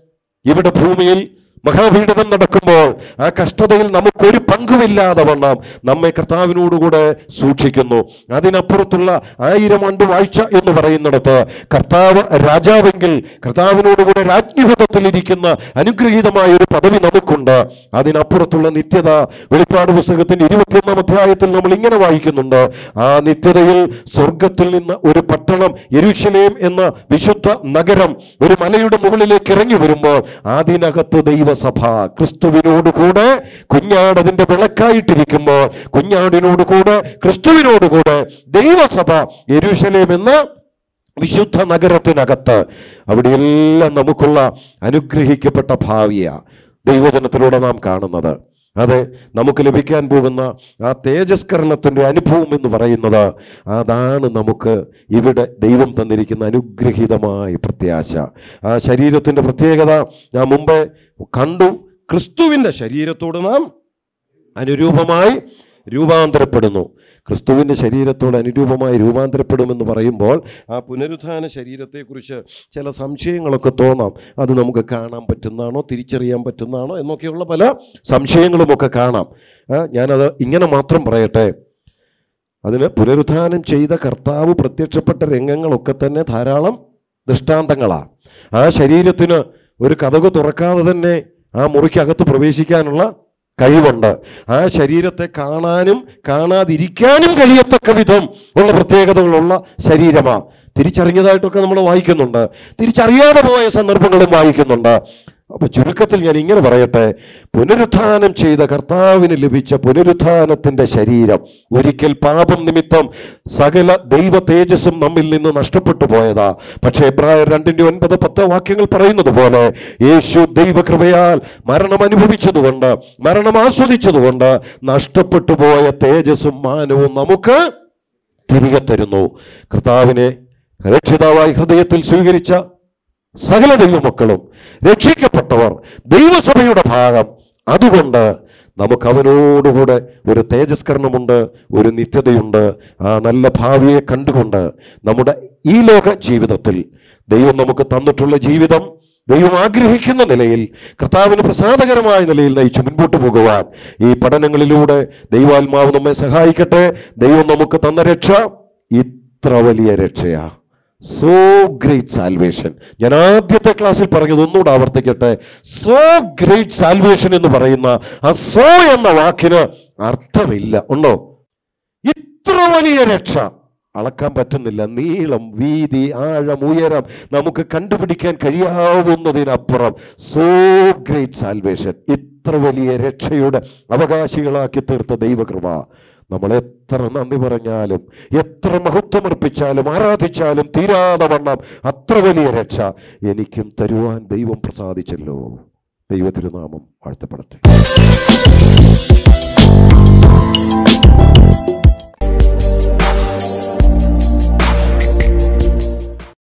A: ഇവിടെ ഭൂമിയിൽ മഹാപീഡനം നടക്കുമ്പോൾ ആ കഷ്ടതയിൽ നമുക്കൊരു പങ്കുമില്ലാതെ വണ്ണം നമ്മെ കർത്താവിനോടുകൂടെ സൂക്ഷിക്കുന്നു. അതിനപ്പുറത്തുള്ള ആയിരം ആണ്ട് വാഴ്ച എന്ന് പറയുന്നിടത്ത് കർത്താവ് രാജാവെങ്കിൽ കർത്താവിനോടുകൂടെ രാജ്ഞിപഥത്തിലിരിക്കുന്ന അനുഗ്രഹീതമായ ഒരു പദവി നമുക്കുണ്ട്. അതിനപ്പുറത്തുള്ള നിത്യത വെളിപ്പാട് പുസ്തകത്തിന്റെ ഇരുപത്തിയൊന്നാം അധ്യായത്തിൽ നമ്മൾ ഇങ്ങനെ വായിക്കുന്നുണ്ട്. ആ നിത്യതയിൽ സ്വർഗത്തിൽ നിന്ന് ഒരു പട്ടണം എരുഷലേം എന്ന വിശുദ്ധ നഗരം ഒരു മലയുടെ മുകളിലേക്ക് ഇറങ്ങി വരുമ്പോൾ അതിനകത്ത് ദൈവസഭ ക്രിസ്തുവിനോട് കൂടെ കുഞ്ഞാട് അതിന്റെ വിളക്കായിട്ടിരിക്കുമ്പോൾ കുഞ്ഞാടിനോട് കൂടെ ക്രിസ്തുവിനോട് കൂടെ ദൈവസഭ യരുഷലേം എന്ന വിശുദ്ധ നഗരത്തിനകത്ത് അവിടെയെല്ലാം നമുക്കുള്ള അനുഗ്രഹിക്കപ്പെട്ട ഭാവിയാണ് ദൈവജനത്തിലൂടെ നാം കാണുന്നത്. അതെ നമുക്ക് ലഭിക്കാൻ പോകുന്ന ആ തേജസ്കരണത്തിന്റെ അനുഭവം എന്ന് പറയുന്നത് അതാണ് നമുക്ക് ഇവിടെ ദൈവം തന്നിരിക്കുന്ന അനുഗ്രഹീതമായ പ്രത്യാശ. ആ ശരീരത്തിന്റെ പ്രത്യേകത ഞാൻ മുമ്പേ കണ്ടു. ക്രിസ്തുവിന്റെ ശരീരത്തോട് നാം അനുരൂപമായി രൂപാന്തരപ്പെടുന്നു. ക്രിസ്തുവിന്റെ ശരീരത്തോട് അനുരൂപമായി രൂപാന്തരപ്പെടുമെന്ന് പറയുമ്പോൾ ആ പുനരുദ്ധാന ശരീരത്തെക്കുറിച്ച് ചില സംശയങ്ങളൊക്കെ തോന്നാം. അത് നമുക്ക് കാണാൻ പറ്റുന്നതാണോ തിരിച്ചറിയാൻ പറ്റുന്നതാണോ എന്നൊക്കെയുള്ള പല സംശയങ്ങളുമൊക്കെ കാണാം. ഞാനത് ഇങ്ങനെ മാത്രം പറയട്ടെ. അതിന് പുനരുദ്ധാനം ചെയ്ത കർത്താവ് പ്രത്യക്ഷപ്പെട്ട രംഗങ്ങളൊക്കെ തന്നെ ധാരാളം ദൃഷ്ടാന്തങ്ങളാണ് ആ ശരീരത്തിന് ഒരു കഥക് തുറക്കാതെ തന്നെ ആ മുറിക്കകത്ത് പ്രവേശിക്കാനുള്ള കഴിവുണ്ട്. ആ ശരീരത്തെ കാണാനും കാണാതിരിക്കാനും കഴിയത്തക്ക വിധം ഉള്ള പ്രത്യേകതകളുള്ള ശരീരമാണ് തിരിച്ചറിഞ്ഞതായിട്ടൊക്കെ നമ്മൾ വായിക്കുന്നുണ്ട്. തിരിച്ചറിയാതെ പോയ സന്ദർഭങ്ങളും വായിക്കുന്നുണ്ട്. അപ്പൊ ചുരുക്കത്തിൽ ഞാൻ ഇങ്ങനെ പറയട്ടെ പുനരുത്ഥാനം ചെയ്ത കർത്താവിന് ലഭിച്ച പുനരുത്ഥാനത്തിന്റെ ശരീരം ഒരിക്കൽ പാപം നിമിത്തം സകല ദൈവ തേജസ്സും നമ്മിൽ നിന്ന് നഷ്ടപ്പെട്ടു പോയതാ. പക്ഷേ എബ്രായർ രണ്ടിന്റെ ഒൻപത് പത്ത് വാക്യങ്ങൾ പറയുന്നത് പോലെ യേശു ദൈവകൃപയാൽ മരണം അനുഭവിച്ചതുകൊണ്ട് മരണം ആസ്വദിച്ചതുകൊണ്ട് നഷ്ടപ്പെട്ടു പോയ തേജസ്സും മാനവും നമുക്ക് തിരികെ തരുന്നു. കർത്താവിനെ രക്ഷിതാവായി ഹൃദയത്തിൽ സ്വീകരിച്ച സകല ദൈവമക്കളും രക്ഷിക്കപ്പെട്ടവർ ദൈവസഭയുടെ ഭാഗം. അതുകൊണ്ട് നമുക്ക് അവനോടുകൂടെ ഒരു തേജസ്കരണമുണ്ട് ഒരു നിത്യതയുണ്ട്. ആ നല്ല ഭാവിയെ കണ്ടുകൊണ്ട് നമ്മുടെ ഈ ലോക ജീവിതത്തിൽ ദൈവം നമുക്ക് തന്നിട്ടുള്ള ജീവിതം ദൈവം ആഗ്രഹിക്കുന്ന നിലയിൽ കർത്താവിന് പ്രസാദകരമായ നിലയിൽ നയിച്ച് മുൻപോട്ട് പോകുവാൻ ഈ പഠനങ്ങളിലൂടെ ദൈവാത്മാവ് നമ്മെ സഹായിക്കട്ടെ. ദൈവം നമുക്ക് തന്ന രക്ഷ ഇത്ര വലിയ രക്ഷയാ. സോ ഗ്രേറ്റ് സാൽവേഷൻ ഞാൻ ആദ്യത്തെ ക്ലാസ്സിൽ പറഞ്ഞത് ഒന്നുകൂടെ ആവർത്തിക്കട്ടെ. സോ ഗ്രേറ്റ് സാൽവേഷൻ എന്ന് പറയുന്ന ആ സോ എന്ന വാക്കിന് അർത്ഥമില്ല. ഉണ്ടോ? ഇത്ര വലിയ രക്ഷ. അളക്കാൻ പറ്റുന്നില്ല. നീളം വീതി ആഴം ഉയരം നമുക്ക് കണ്ടുപിടിക്കാൻ കഴിയാവുന്നതിനപ്പുറം സോ ഗ്രേറ്റ് സാൽവേഷൻ ഇത്ര വലിയ രക്ഷയുടെ അവകാശികളാക്കി തീർത്ത ദൈവകൃപ. നമ്മൾ എത്ര നന്ദി പറഞ്ഞാലും എത്ര മഹത്വമർപ്പിച്ചാലും ആരാധിച്ചാലും തീരാതെ വണ്ണം അത്ര വലിയ രക്ഷ എനിക്കും തരുവാൻ ദൈവം പ്രസാദിച്ചല്ലോ. ദൈവത്തിരുനാമം വാഴ്ത്തപ്പെടട്ടെ.